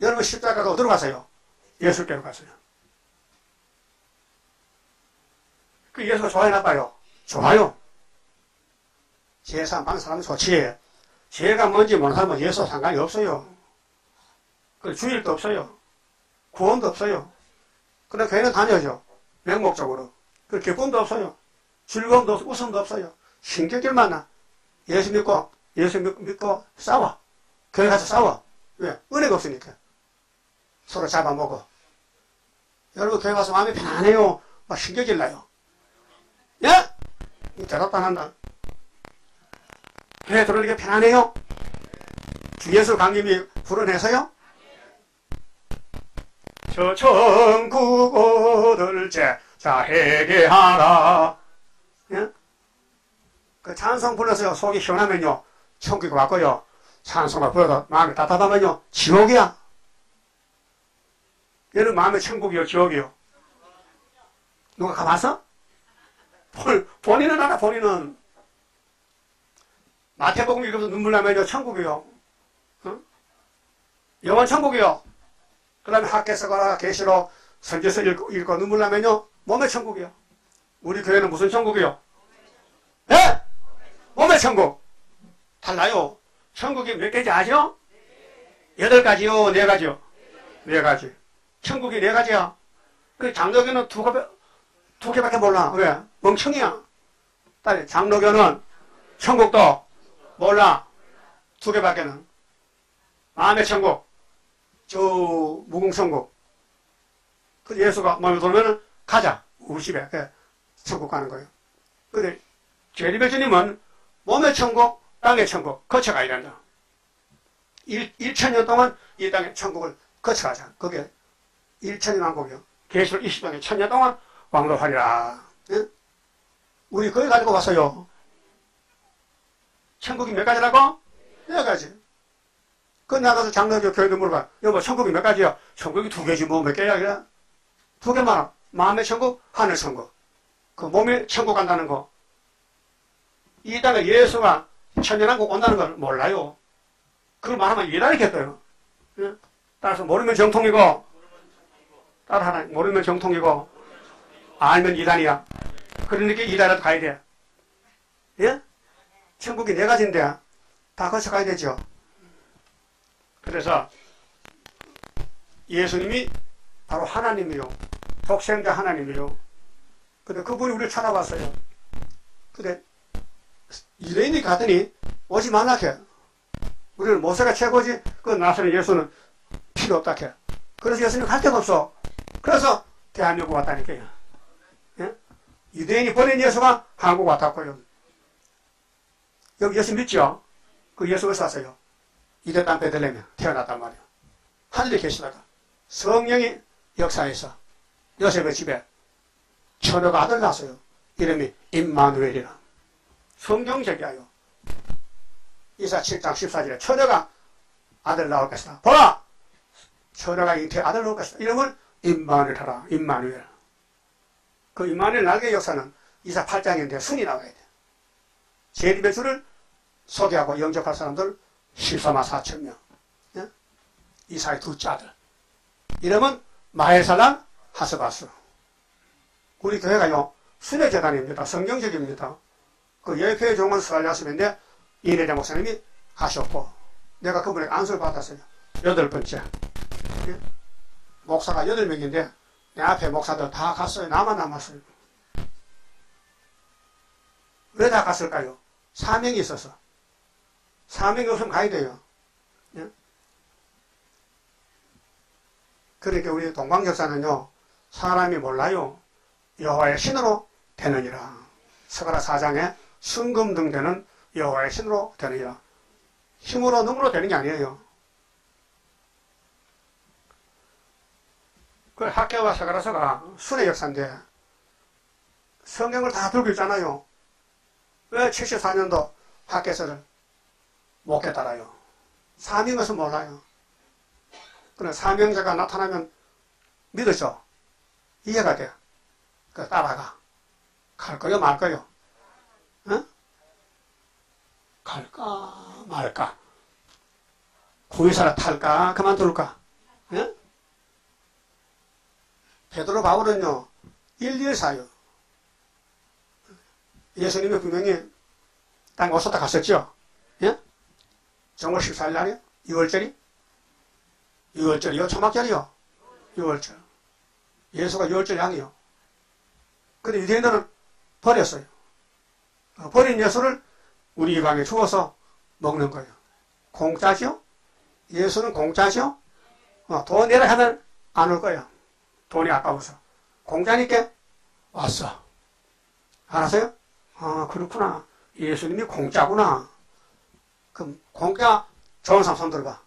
여러분 십자가가 어디로 가세요? 예수께로 가세요. 그 예수가 좋아요 나빠요? 좋아요. 제사 방 사람 좋지. 죄가 뭔지 모르는 사람은 예수 상관이 없어요. 그 주일도 없어요. 구원도 없어요. 그래 교회는 다녀죠. 맹목적으로. 그 기쁨도 없어요. 즐거움도 없고 웃음도 없어요. 신경질만 나. 예수 믿고 예수 믿고 싸워. 교회 가서 싸워. 왜? 은혜가 없으니까. 서로 잡아먹어. 여러분 교회 가서 마음이 편안해요. 막 신경질 나요. 예? 대답도 안 한다. 교회 들어오니까 편안해요? 주 예수 강림이 불어내서요? 저 천국 얻을 제자 회개하라. 예? 그 찬송 불러서요. 속이 시원하면요. 천국이 왔고요. 찬송을 불러도 마음이 따뜻하면요. 지옥이야. 얘는 마음의 천국이요. 지옥이요. 누가 가봤어? 본, 본인은 알아, 본인은. 마태복음 읽으면서 눈물 나면요. 천국이요. 응? 영원 천국이요. 그 다음에 학교에서 가라, 계시로 선지서 읽고, 읽고 눈물 나면요. 몸의 천국이요. 우리 교회는 무슨 천국이요? 예? 몸의 천국. 달라요. 천국이 몇 개인지 아죠? 여덟 가지요, 네 가지요? 네 가지. 천국이 네 가지야. 그 장로교는 두, 개, 두 개밖에 몰라. 왜? 멍청이야. 딸, 장로교는 천국도 몰라. 두 개밖에는. 마음의 천국. 저, 무궁천국. 그 예수가 마음에 들면은 가자. 우리 집에. 그 천국 가는 거예요. 근데 죄리별 주님은 몸의 천국, 땅의 천국 거쳐가야 된다. 1, 1천년 동안 이 땅의 천국을 거쳐가자. 그게 1천년 왕국이요. 계시록 20장에 천년 동안 왕노하리라. 예? 우리 거기 가지고 왔어요. 천국이 몇 가지라고? 네 가지. 그 나가서 장로교 교회도 물어봐. 여보, 천국이 몇 가지야? 천국이 두 개지 뭐 몇 개야? 그래? 두 개만. 마음의 천국, 하늘 천국. 그 몸의 천국 간다는 거. 이 땅에 예수가 천년왕국 온다는 걸 몰라요. 그걸 말하면 이해하겠어요. 예? 따라서 모르면 정통이고, 따라하라. 모르면 정통이고, 알면 이단이야. 그러니까 이단에도 가야 돼. 예? 천국이 네 가지인데, 다 거쳐 가야 되죠. 그래서, 예수님이 바로 하나님이요. 독생자 하나님이요. 근데 그분이 우리를 찾아왔어요. 근데, 유대인이 가더니, 오지 말라 해. 우리는 모세가 최고지. 그 나서는 예수는 필요 없다 해. 그래서 예수님 갈 데가 없어. 그래서 대한민국 왔다니까요. 예? 유대인이 보낸 예수가 한국 왔다고요. 여기 예수 믿죠? 그 예수 어디서 왔어요? 이대 땅 베들레헴에 태어났단 말이에요. 하늘에 계시다가 성령이 역사에서 요셉의 집에 처녀가 아들 낳았어요. 이름이 임마누엘이라. 성경적이야요. 이사 7장 14절에 처녀가 아들 나올 것이다. 보라! 처녀가 잉태 아들 나올 것이다. 이름을 임마누엘 하라. 임마누엘. 그 임마누엘 날개 역사는 이사 8장인데 순이 나와야 돼. 제립의 주를 소개하고 영접할 사람들 14만 4천 명. 예? 이사의 둘째 아들. 이름은 마헬살란 하스바스. 우리 교회가요, 순회 재단입니다. 성경적입니다. 그 예표의 종은 스알리아스인데 이내자 목사님이 하셨고 내가 그분에게 안수를 받았어요. 여덟 번째. 예? 목사가 여덟 명인데 내 앞에 목사들 다 갔어요. 나만 남았어요. 왜 다 갔을까요? 사명이 있어서. 사명이 없으면 가야 돼요. 예? 그러니까 우리 동방역사는요. 사람이 몰라요. 여호와의 신으로 되느니라. 서가라 사장에 순금 등 되는 여호와의 신으로 되느니라. 힘으로 능으로 되는 게 아니에요. 그 학교와 서가라서가 순의 역사인데 성경을 다 들고 있잖아요. 왜 74년도 학교에서를 못 깨달아요? 사명에서 몰라요. 그래 사명자가 나타나면 믿었죠? 이해가 돼. 그 따라가. 갈 거요, 말 거요? 응? 갈까, 말까? 구이사라 탈까, 그만둘까? 응? 베드로 바울은요, 1, 2를 사요. 예수님이 분명히 땅에 오셨다 갔었죠? 예? 정월 14일 날이요? 6월절이? 6월절이요? 초막절이요? 6월절. 예수가 6월절 양이요. 근데 유대인들은 버렸어요. 어, 버린 예수를 우리 이방에 주어서 먹는 거예요. 공짜죠? 예수는 공짜죠? 어, 돈 내라 하면 안 올 거예요. 돈이 아까워서. 공짜니까 왔어. 알았어요? 아, 그렇구나. 예수님이 공짜구나. 그럼 공짜 좋은 사람 손 들어봐.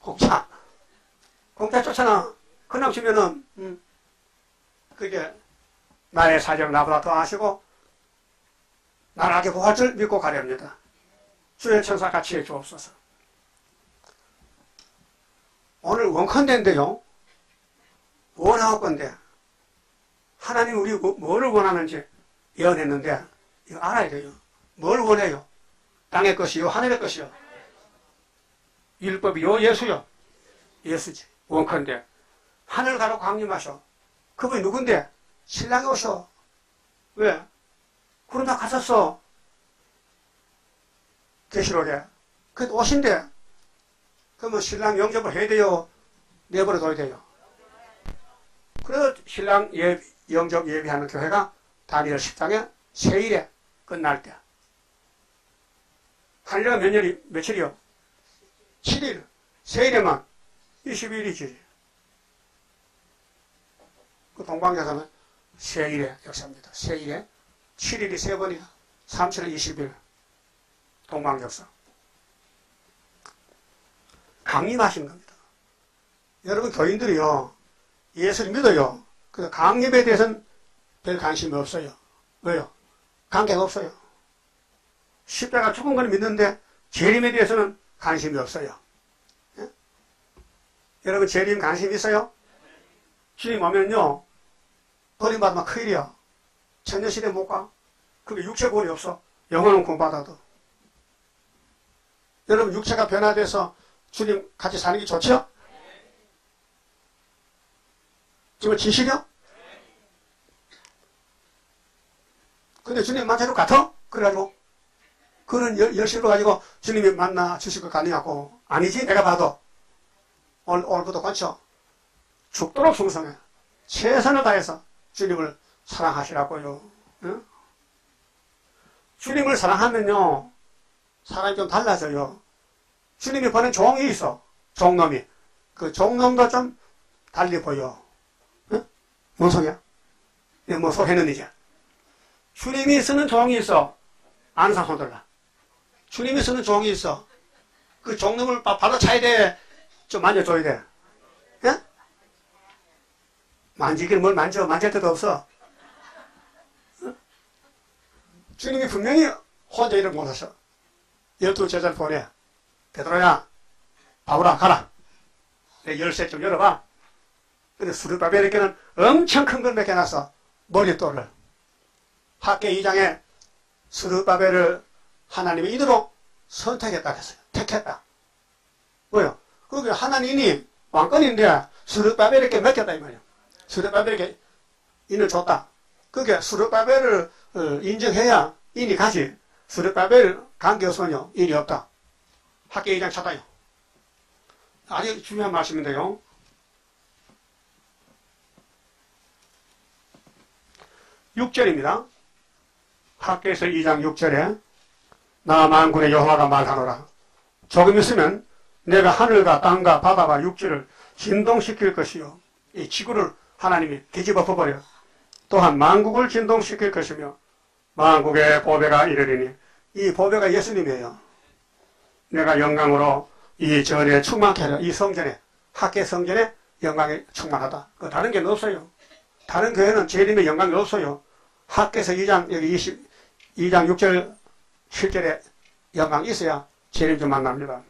공짜. 공짜 쫓아나. 그냥 주면은, 음, 그게 나의 사정 나보다 더 아시고, 나라게 구할 줄 믿고 가렵니다. 주의 천사 같이 해 주옵소서. 오늘 원컨대인데요. 원하고 건데, 하나님 우리 뭐- 뭐를 원하는지 예언했는데, 이거 알아야 돼요. 뭘 원해요? 땅의 것이요, 하늘의 것이요. 율법이요, 예수요. 예수지. 원컨대. 하늘 가로 강림하셔. 그분이 누군데? 신랑이 오셔. 왜? 그럼 다 갔었어. 계시록에. 그 오신대. 그러면 신랑 영접을 해야 돼요? 내버려 둬야 돼요? 그래서 신랑 예, 영접 예비하는 교회가 다니엘 10장에 세일에 끝날 때. 한일가 몇 년이, 며칠이요? 7일. 세일에만 20일이지. 그 동방역사는 세일의 역사입니다. 세일에 7일이 세 번이야. 3천은 20일. 동방역사. 강림하신 겁니다. 여러분 교인들이요. 예수를 믿어요. 그래서 강림에 대해서는 별 관심이 없어요. 왜요? 관계가 없어요. 십자가 죽은 건 믿는데 재림에 대해서는 관심이 없어요. 예? 여러분 재림 관심 있어요? 주님 오면요. 버림받으면 큰일이야. 천년시대 못 가. 그게 육체 본이 없어. 영혼은 구원받아도. 여러분 육체가 변화돼서 주님 같이 사는 게 좋죠? 지금 진실이요? 근데 주님 만나러 같아? 그래가지고 그는 열, 열심히 가지고 주님이 만나 주실 것 같냐고 아니지 내가 봐도 오늘, 오늘부터 관쳐 죽도록 충성해 최선을 다해서 주님을 사랑하시라고요 응? 주님을 사랑하면요 사람이 좀 달라져요 주님이 보낸 종이 있어 종놈이 그 종놈도 좀 달리 보여 응? 뭔 소리야? 뭐 소리는 이제 주님이 쓰는 종이 있어 사람 손들라 주님이 쓰는 종이 있어. 그 종놈을 바- 바로 차야 돼. 좀 만져줘야 돼. 예? 만지기는 뭘 만져. 만질 데도 없어. 어? 주님이 분명히 혼자 일을 못하셔. 열두 제자를 보내. 베드로야, 바울아, 가라. 내 열쇠 좀 열어봐. 근데 수르바벨에게는 엄청 큰 걸 맡겨놨어. 머리돌을. 학계 2장에 수르바벨을 하나님의 이대로 선택했다 했어요. 택했다. 뭐요? 그게 하나님이 왕권인데 수르바벨에게 맡겼다 이 말이야. 수르바벨에게 인을 줬다. 그게 수르바벨을 어, 인정해야 인이 가지. 수르바벨 관계 없으면요 인이 없다. 학계 2장 찾아요. 아주 중요한 말씀인데요. 육절입니다 학계에서 2장 6절에 나 만군의 여호와가 말하노라. 조금 있으면 내가 하늘과 땅과 바다와 육지를 진동시킬 것이요. 이 지구를 하나님이 뒤집어 버려. 또한 만국을 진동시킬 것이며 만국의 보배가 이르리니 이 보배가 예수님이에요. 내가 영광으로 이 전에 충만케 하라. 이 성전에 학계 성전에 영광이 충만하다. 그 다른 게 없어요. 다른 교회는 재림의 영광이 없어요. 학계에서 2장 여기 20 2장 6절 7절에 영광이 있어야 재림 좀 만납니다.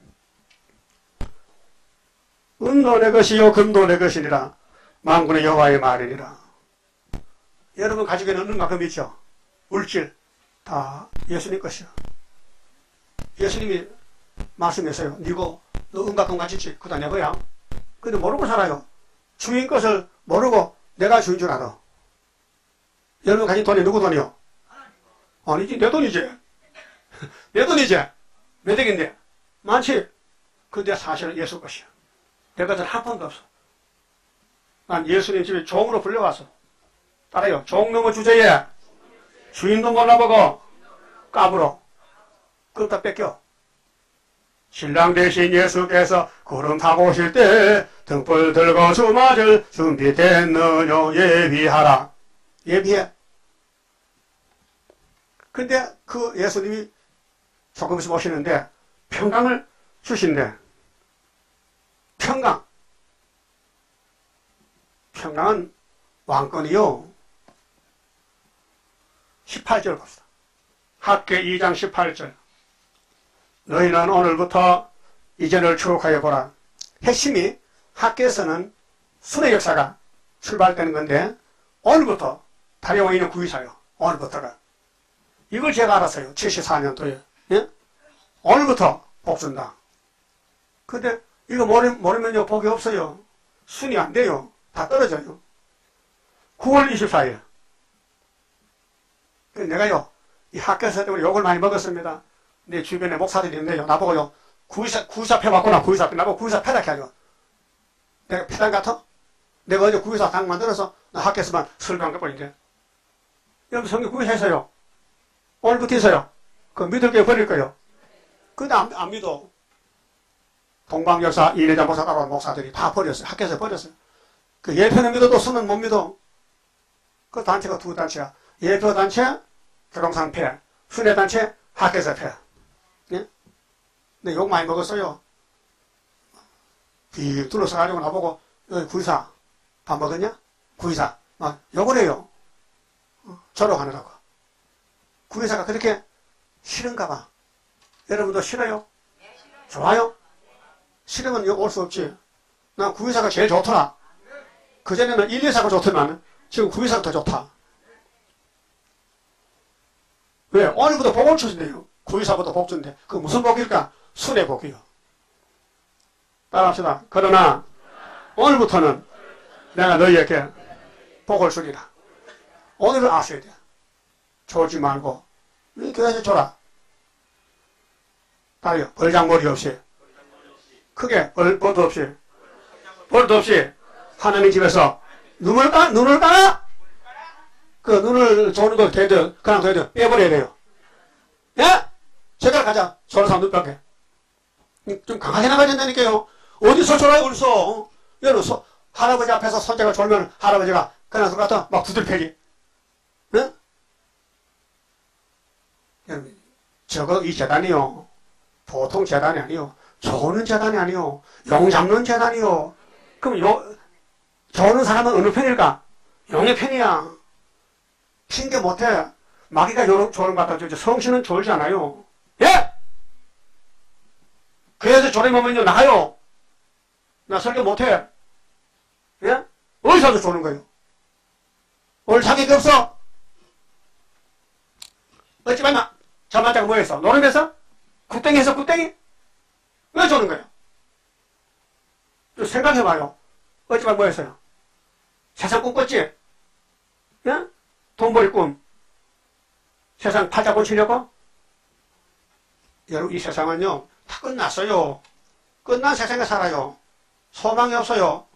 은도 내 것이요 금도 내 것이니라 만군의 여호와의 말이니라. 여러분 가지고 있는 은과 금 있죠? 물질 다 예수님 것이야. 예수님이 말씀했어요. 니고 너 은과 금 가지지 그다 내 거야. 근데 모르고 살아요. 주인 것을 모르고 내가 주인 줄 알아. 여러분 가진 돈이 누구 돈이요? 아니지 내 돈이지. [LAUGHS] 내 돈이지. 몇 억인데? 많지. 근데 사실은 예수 것이야. 내 것은 한 푼도 없어. 난 예수님 집에 종으로 불려왔어. 따라요. 종 넘어 주제에 주인도 몰라보고 까불어. 그것다 뺏겨. 신랑 대신 예수께서 구름 타고 오실 때 등불 들고 주맞을 준비됐느냐 예비하라. 예비해. 근데 그 예수님이 조금 있으면 오시는데 평강을 주신대. 평강. 평강은 왕권이요. 18절 봅시다. 학계 2장 18절. 너희는 오늘부터 이전을 추억하여 보라. 핵심이 학계에서는 순회 역사가 출발되는 건데 오늘부터 다리오이는 구이사요. 오늘부터가. 이걸 제가 알았어요. 74년도에. 예? 오늘부터 복 준다. 근데 이거 모르, 모르면요 복이 없어요. 순이 안 돼요. 다 떨어져요. 9월 24일. 내가요, 이 학교에서 욕을 많이 먹었습니다. 내 주변에 목사들이 있는데요. 나보고요, 구의사, 구의사 펴봤구나, 구의사. 나보고 구의사 펴라게 하죠. 내가 패단 같아? 내가 어제 구의사 당 만들어서 나 학교에서만 설교한 것 뿐인데. 여러분 성경 구의사 했어요. 오늘부터 있어요. 그 믿을 게 버릴 거예요. 근데 안, 안 믿어. 동방역사 이래자 목사 따라온 목사들이 다 버렸어요. 학교에서 버렸어요. 그 예표는 믿어도 수는 못 믿어. 그 단체가 두 단체야. 예표 단체, 교동산 폐. 순회 단체, 학교에서 폐. 예? 근데 욕 많이 먹었어요. 비 둘러서가지고 나보고, 여기 구이사, 밥 먹었냐? 구이사. 막 욕을 해요. 어, 졸업하느라고. 구이사가 그렇게 싫은가 봐. 여러분도 싫어요? 좋아요? 싫으면 욕 올 수 없지. 난 구이사가 제일 좋더라. 그전에는 1, 2, 4가 좋더만 지금 9, 2, 4가 더 좋다. 왜? 오늘부터 복을 주신대요. 9, 2, 4부터 복 준대. 그 무슨 복일까? 순의 복이요. 따라합시다. 그러나 오늘부터는 내가 너희에게 복을 주리라. 오늘을 아셔야 돼. 졸지 말고 이 교회에서 줘라. 다리요. 벌장머리 없이 크게 벌, 벌도 없이 벌도 없이 하나님 집에서 눈을 까 눈을 까나 그 눈을 조는 거 돼도 그냥 돼도 빼버려야 돼요. 예? 제가 가자. 저런 사람 눈 깎게. 좀 강하게 나가야 된다니까요. 어디서 졸아요 벌써? 여러분 소, 할아버지 앞에서 손자가 졸면 할아버지가 그냥 들어갔다 막 두들패기. 응? 여러분 저거 이 재단이요. 보통 재단이 아니요. 조는 재단이 아니요. 용 잡는 재단이요. 그럼 요 조는 사람은 어느 편일까? 용의 편이야. 핑계 못해. 마귀가 요런, 조는 것 같아. 성신은 졸지 않아요. 예? 그래서 조림하면요, 나가요. 나 설교 못해. 예? 어디서도 조는 거예요. 오늘 자격이 없어. 어찌 나 저만자가 뭐 했어? 노름에서? 굿땡이에서 굿땡이? 왜 조는 거예요? 좀 생각해봐요. 어찌만 뭐 했어요? 세상 꿈 꿨지? 예? 돈벌이 꿈. 세상 팔자 고치려고? 여러분, 이 세상은요, 다 끝났어요. 끝난 세상에 살아요. 소망이 없어요.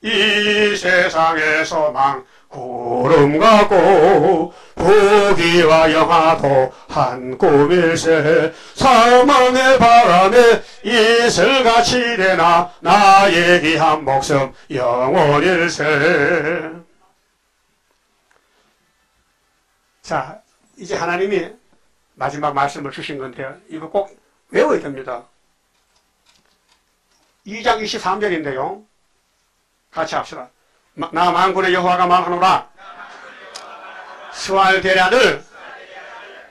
이 세상의 소망, 구름 같고, 부귀와 영화도 한 꿈일세, 사망의 바람에 이슬같이 되나, 나의 귀한 목숨 영원일세. 자, 이제 하나님이 마지막 말씀을 주신 건데요. 이거 꼭 외워야 됩니다. 2장 23절인데요. 같이 합시다. 나 만군의 여호와가 말하노라. 스왈 대략을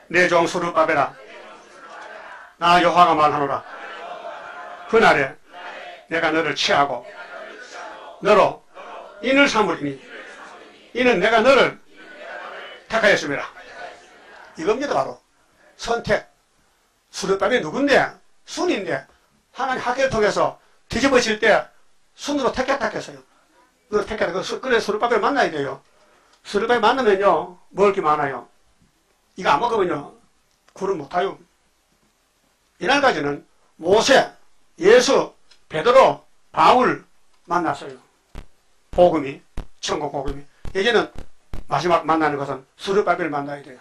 내종 수르바베라. 나 여호와가 말하노라. 그날에 내가 너를 취하고 너로 인을 삼으리니 이는 내가 너를 택하였습니다. 이겁니다 바로 선택. 수르밥이 누군데? 순인데 하나님 학교를 통해서 뒤집어질 때 순으로 택했다 했어요. 너 택했다. 그 그래 수르밥을 만나야 돼요. 수르밥을 만나면요 먹을 게 많아요. 이거 안 먹으면요 굴을 못 타요. 이날까지는 모세, 예수, 베드로, 바울 만났어요. 복음이 천국 복음이 이제는 마지막 만나는 것은 수르바벨 만나야 돼요.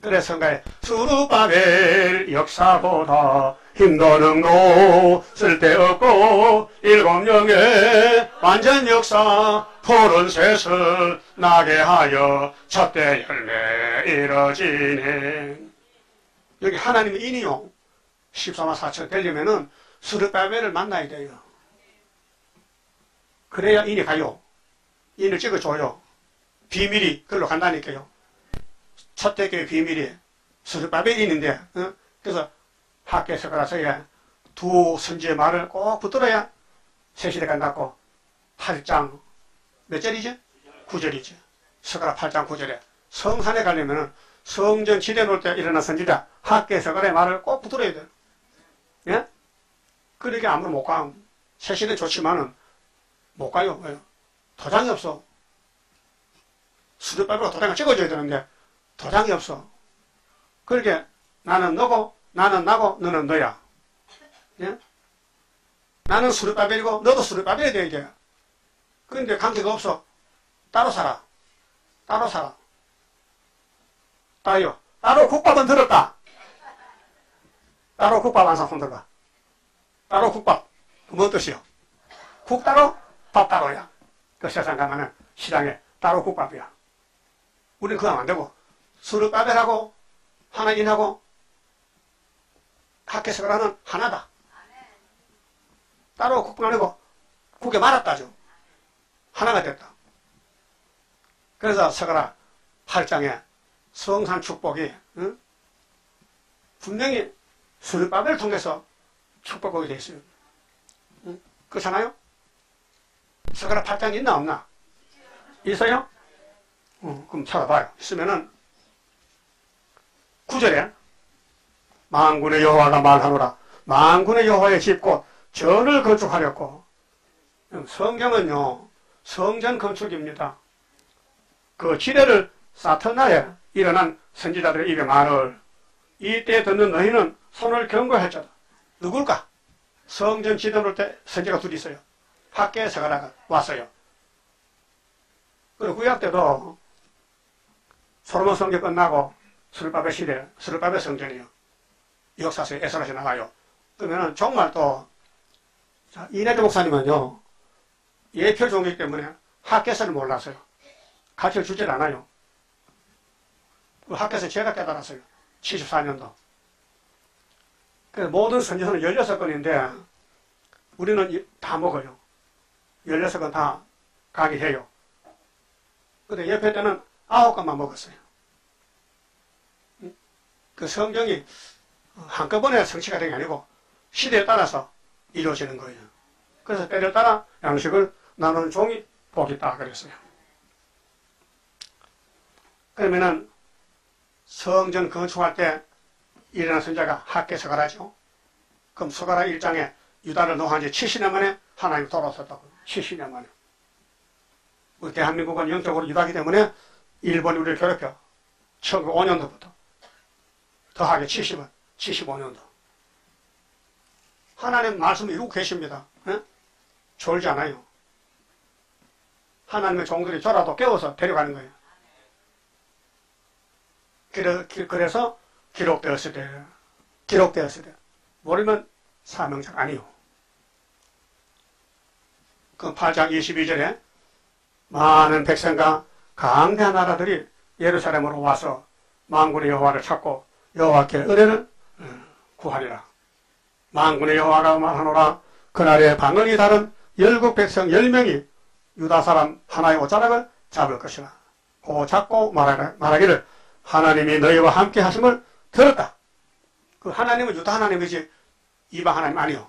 그래서 성가에 수르바벨 역사보다 힘도 능도 쓸데없고 일곱 영의 완전 역사 푸른 셋을 나게 하여 첫대 열매 이뤄지네 여기 하나님의 인이요 14만 4천 되려면은 수르바벨을 만나야 돼요 그래야 인이 가요. 인을 찍어줘요. 비밀이 그걸로 간다니까요. 첫대교의 비밀이 수르바벨이 있는데 어? 그래서 학교에서 가서야 두 선지의 말을 꼭 붙들어야 새시대 간다고 8장 몇 절이지? 9절이지. 서가라 8장 9절에 성산에 가려면은 성전 지대 놓을 때 일어난 선지자 학교에서 그래 말을 꼭 붙들어야 돼. 예? 그러게 아무도 못 가. 새시대 좋지만은 못 가요. 왜요? 도장이 없어. 수도밥으로 도장을 찍어줘야 되는데 도장이 없어. 그렇게 나는 너고 나는 나고 너는 너야. 예? 나는 수르바벨이고 너도 수르바벨이 돼야 돼. 그런데 관계가 없어. 따로 살아. 따로 살아. 따요. 따로 국밥은 들었다. 따로 국밥 한상 손들봐. 따로 국밥. 뭔 뜻이요? 국 따로, 밥 따로야. 그 세상 가면은 시장에 따로 국밥이야. 우리는 그거 안 되고, 수르바벨하고 하나님하고 그러는 하나다. 따로 국분 아니고 국에 말았다죠. 하나가 됐다. 그래서 서가라 8장에 성산 축복이 응? 분명히 수르바벨을 통해서 축복하게 돼 있어요. 응? 그렇잖아요? 서가라 8장 있나 없나? 있어요? 어, 그럼 찾아봐요. 있으면은 9절에 만군의 여호와가 말하노라 만군의 여호와의 집곧 전을 건축하렸고 성경은요 성전 건축입니다. 그 지뢰를 사터나에 일어난 선지자들의 입에 말을 이때 듣는 너희는 손을 경고할자다. 누굴까? 성전 지도를 때 선지가 둘이 있어요. 학계에 서가라가 왔어요. 그리고 구약 때도 소로몬 성경 끝나고 수르바벨 시대, 수르바벨 성전이요. 역사서에 에스라서 나와요. 그러면은 정말 또 자, 이내대 목사님은요, 예표 종이기 때문에 학교에서는 몰랐어요. 가르쳐 주질 않아요. 그 학교에서 제가 깨달았어요. 74년도. 그 모든 선지서는 16건인데, 우리는 다 먹어요. 16건 다 강의해요. 근데 옆에 때는 9건만 먹었어요. 그 성경이 한꺼번에 성취가 된게 아니고, 시대에 따라서 이루어지는 거예요. 그래서 때를 따라 양식을 나누는 종이 복이 있다 그랬어요. 그러면은 성전 건축할 때 일어난 선자가 학계 서가라죠. 그럼 서가라 1장에 유다를 노한 지 70년 만에 하나님 돌아섰다고 70년 만에. 우리 대한민국은 영적으로 유다기 때문에 일본이 우리를 괴롭혀. 1905년도부터. 더하게 70은 75년도. 하나님 말씀을 이루고 계십니다. 에? 졸지 않아요. 하나님의 종들이 졸아도 깨워서 데려가는 거예요. 그래서 기록되었을 때, 기록되었을 때, 모르면 사명자가 아니요. 그 8장 22절에 많은 백성과 강대한 나라들이 예루살렘으로 와서 망군의 여호와를 찾고 여호와께 은혜를 어, 구하리라. 망군의 여호와가 말하노라 그날에 방언이 다른 열국 백성 열명이 유다 사람 하나의 옷자락을 잡을 것이라. 고 잡고 말하기를 하나님이 너희와 함께 하심을 들었다. 그 하나님은 유다 하나님이지 이방 하나님 아니요.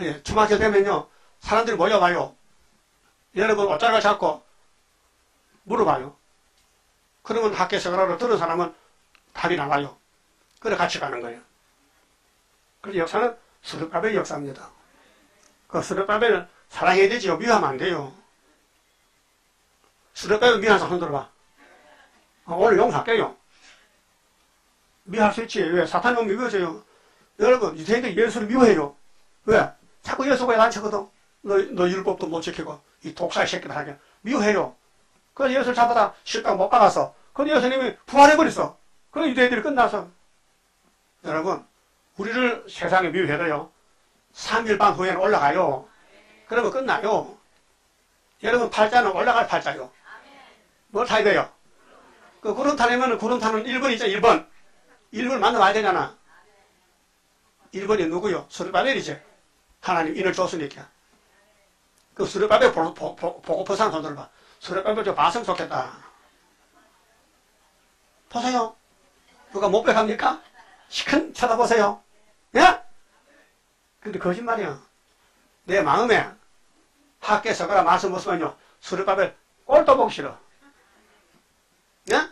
예, 주마철 되면요 사람들이 모여와요. 여러분 옷자락을 잡고 물어봐요. 그러면 학교 서가라로 들은 사람은 답이 나와요. 그래 같이 가는 거예요. 그 역사는 스르바벨 역사입니다. 그 스르바벨을 사랑해야 되지요. 미워하면 안 돼요. 스르바벨 미워한 사람 흔들어봐. 어, 오늘 용서할게요. 미워할 수 있지. 왜? 사탄이 오면 미워져요. 여러분, 유대인들 예수를 미워해요. 왜? 자꾸 예수가 난처거든. 너, 너 율법도 못 지키고, 이 독사의 새끼들 하게. 미워해요. 그래서 예수를 잡아다 실각 못 박아서, 그런데 예수님이 부활해버렸어. 그럼 유대인들이 끝나서. 여러분, 우리를 세상에 미워해도요, 3일 반 후에는 올라가요. 그러면 끝나요. 여러분, 팔자는 올라갈 팔자요. 뭘 타야 돼요? 그 구름 타려면 구름 타는 1번 있죠, 1번. 1번 만나봐야 되잖아. 1번이 누구요? 소르바벨이지. 하나님 인을 줬으니까. 그 수렵밥에 보, 보, 보, 보고픈 사람 손 들어봐. 수렵밥에 저 봤으면 좋겠다. 보세요. 누가 못 배갑니까? 시큰 쳐다보세요. 예? 근데 거짓말이야. 내 마음에 학교에서 그라 말씀 없으면요. 수렵밥을 꼴도 보기 싫어. 예?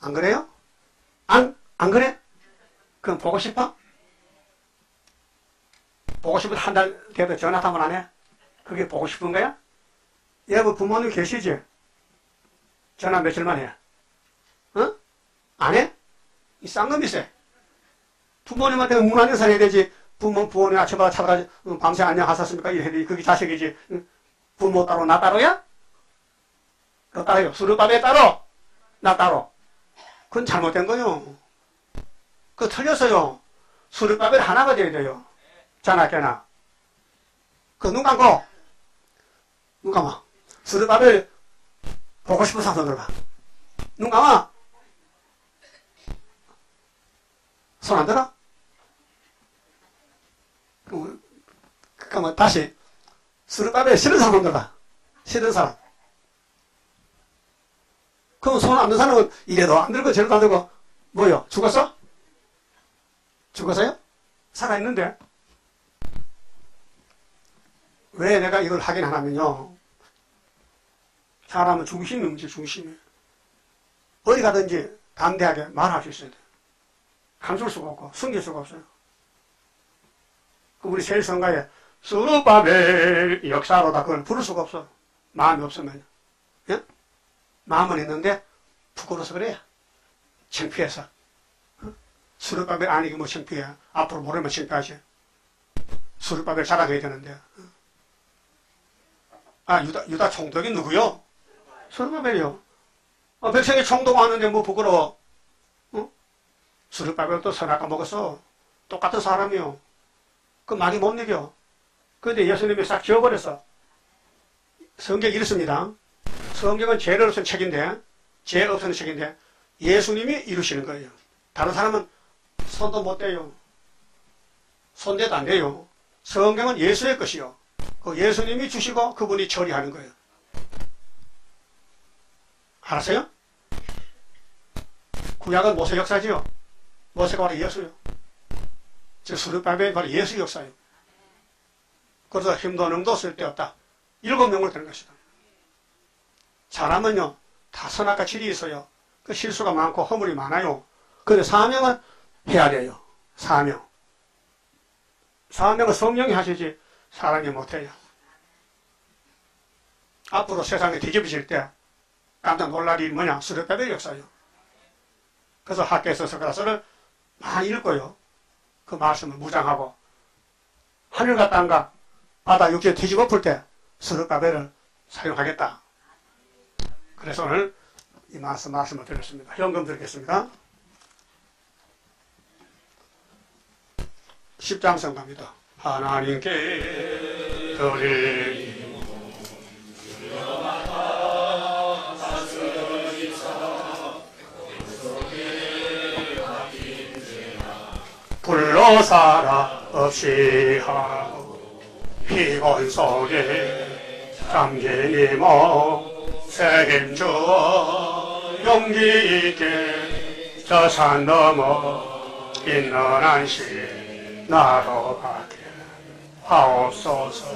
안 그래요? 안, 안 그래? 그럼 보고 싶어? 보고 싶으면 한달 돼도 전화 한번 안 해? 그게 보고 싶은 거야? 여보 부모님 계시지? 전화 며칠만 해. 어? 안 해? 이 쌍놈이세. 부모님한테 인사 해야 되지. 부모, 부모님 아침마다 찾아가지. 응, 밤새 안녕 하셨습니까? 이래 되지. 그게 자식이지. 응? 부모 따로 나 따로야? 너 따로요. 수르밥에 따로. 나 따로. 그건 잘못된 거요. 그거 틀렸어요. 수르밥에 하나가 돼야 돼요. 자나 깨나. 그눈 감고. 눈 감아. 수르밥을 보고 싶은 사람 들어봐. 눈 감아. 손 안 들어? 그럼, 그러면 다시 수르밥에 싫은 사람 들어봐. 싫은 사람. 그럼 손 안 든 사람은 이래도 안 들고 저래도 안 들고 뭐요? 죽었어? 죽었어요? 살아있는데? 왜 내가 이걸 하긴 하냐면요. 사람은 중심이 문제, 중심이. 어디 가든지 담대하게 말할 수 있어야 돼. 감출 수가 없고, 숨길 수가 없어요. 그 우리 세일성가에 수르바벨 역사로다 그걸 부를 수가 없어. 마음이 없으면. 예? 마음은 있는데 부끄러워서 그래요. 창피해서. 어? 수르바벨 아니기 뭐 창피해. 앞으로 모르면 창피하지. 수르바벨 자랑해야 되는데. 어? 아, 유다, 유다 총독이 누구요? 수르바벨이요. 어, 백성이 총독 하는데 뭐 부끄러워. 어? 수르바벨도 선악과 먹었어. 똑같은 사람이요. 그못 이겨. 그런데 예수님이 싹 지워버렸어. 성경이 이렇습니다. 성경은 죄를 없는 책인데, 죄 없는 책인데, 예수님이 이루시는 거예요. 다른 사람은 손도 못 대요. 손대도 안 돼요. 성경은 예수의 것이요. 그 예수님이 주시고 그분이 처리하는 거예요. 알았어요? 구약은 모세 역사지요. 모세가 바로 예수요. 저 수르바벨이 바로 예수 역사예요. 그래서 힘도 능도 쓸데없다. 일곱 명으로 되는 것이다. 사람은요, 다 선악과 질이 있어요. 그 실수가 많고 허물이 많아요. 근데 사명은 해야 돼요. 사명. 사명은 성령이 하시지 사람이 못해요. 앞으로 세상에 뒤집어질 때 깜짝 놀랄 일이 뭐냐? 수르바벨 역사요. 그래서 학교에서 서가서를 많이 읽고요. 그 말씀을 무장하고 하늘과 땅과 바다 육지에 뒤집어 풀때 수르바벨을 사용하겠다. 그래서 오늘 이 말씀 말씀을 드렸습니다. 현금 드리겠습니다. 10장 성갑니다. 하나님께 드릴 불로 살아 없이 하고 피곤 속에 잠긴 이모 책임져 용기 있게 저 산 넘어 있는 한시 나로 가게 하옵소서.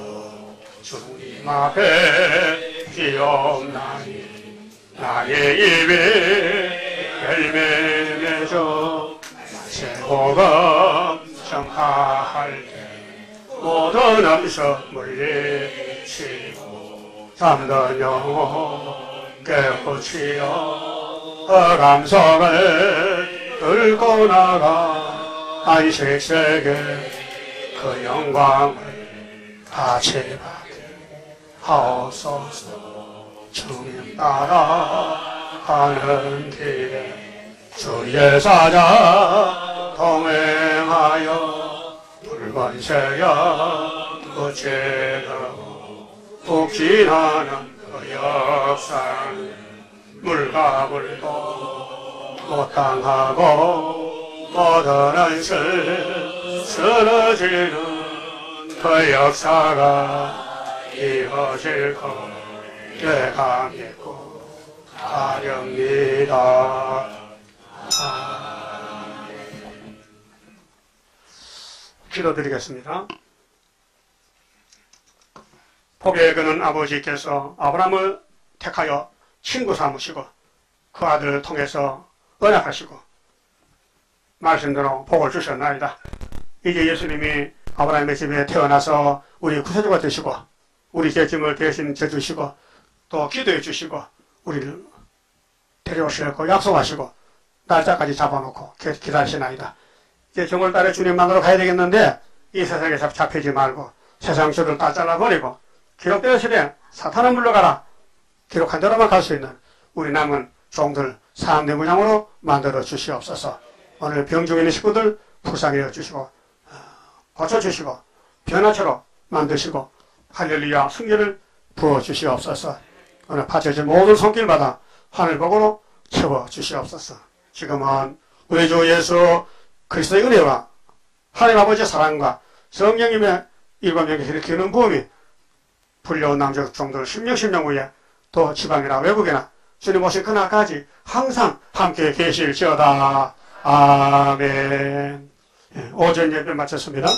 주님 앞에 기옵나니 나의 입에 열매 맺어 제복음 정화할 때 모든 음식 물리 치고 잠든 영혼 깨우치어 감성을 끌고 나가 안식세계 그 영광을 같이 받게 하옵소서. 주님 따라 가는 길에 주의 사자 동행하여 새야 거체하고 북진하는 그 역사는 물과 불도 못당하고 모든 한슬 쓰러지는 그 역사가 이것을 거 내가 믿고 가렵니다. 기도드리겠습니다. 복에 그는 아버지께서 아브라함을 택하여 친구 삼으시고 그 아들을 통해서 언약하시고 말씀대로 복을 주셨나이다. 이제 예수님이 아브라함의 집에 태어나서 우리 구세주가 되시고 우리 죄짐을 대신 져주시고 또 기도해 주시고 우리를 데려오시고 약속하시고 날짜까지 잡아놓고 기- 기다리시나이다. 이제 정월달에 주님 만나러 가야 되겠는데 이 세상에 잡- 잡히지 말고 세상 줄을 다 잘라버리고 기록되어 시대 사탄을 물러가라. 기록한 대로만 갈 수 있는 우리 남은 종들 사람의 문양으로 만들어 주시옵소서. 오늘 병 중에 있는 식구들 불쌍히 주시고 어, 고쳐주시고 변화처럼 만드시고 할렐루야 승리를 부어 주시옵소서. 오늘 파쳐진 모든 손길마다 하늘 복으로 채워 주시옵소서 지금은 우리 주 예수 그리스도의 은혜와 하나님 아버지의 사랑과 성령님의 명의 일으키는 부음이 불려온 남적 종들 십명 십명 후에 또 지방이나 외국이나 주님 오실 그날까지 항상 함께 계실지어다. 아멘. 예, 오전 예배 마쳤습니다.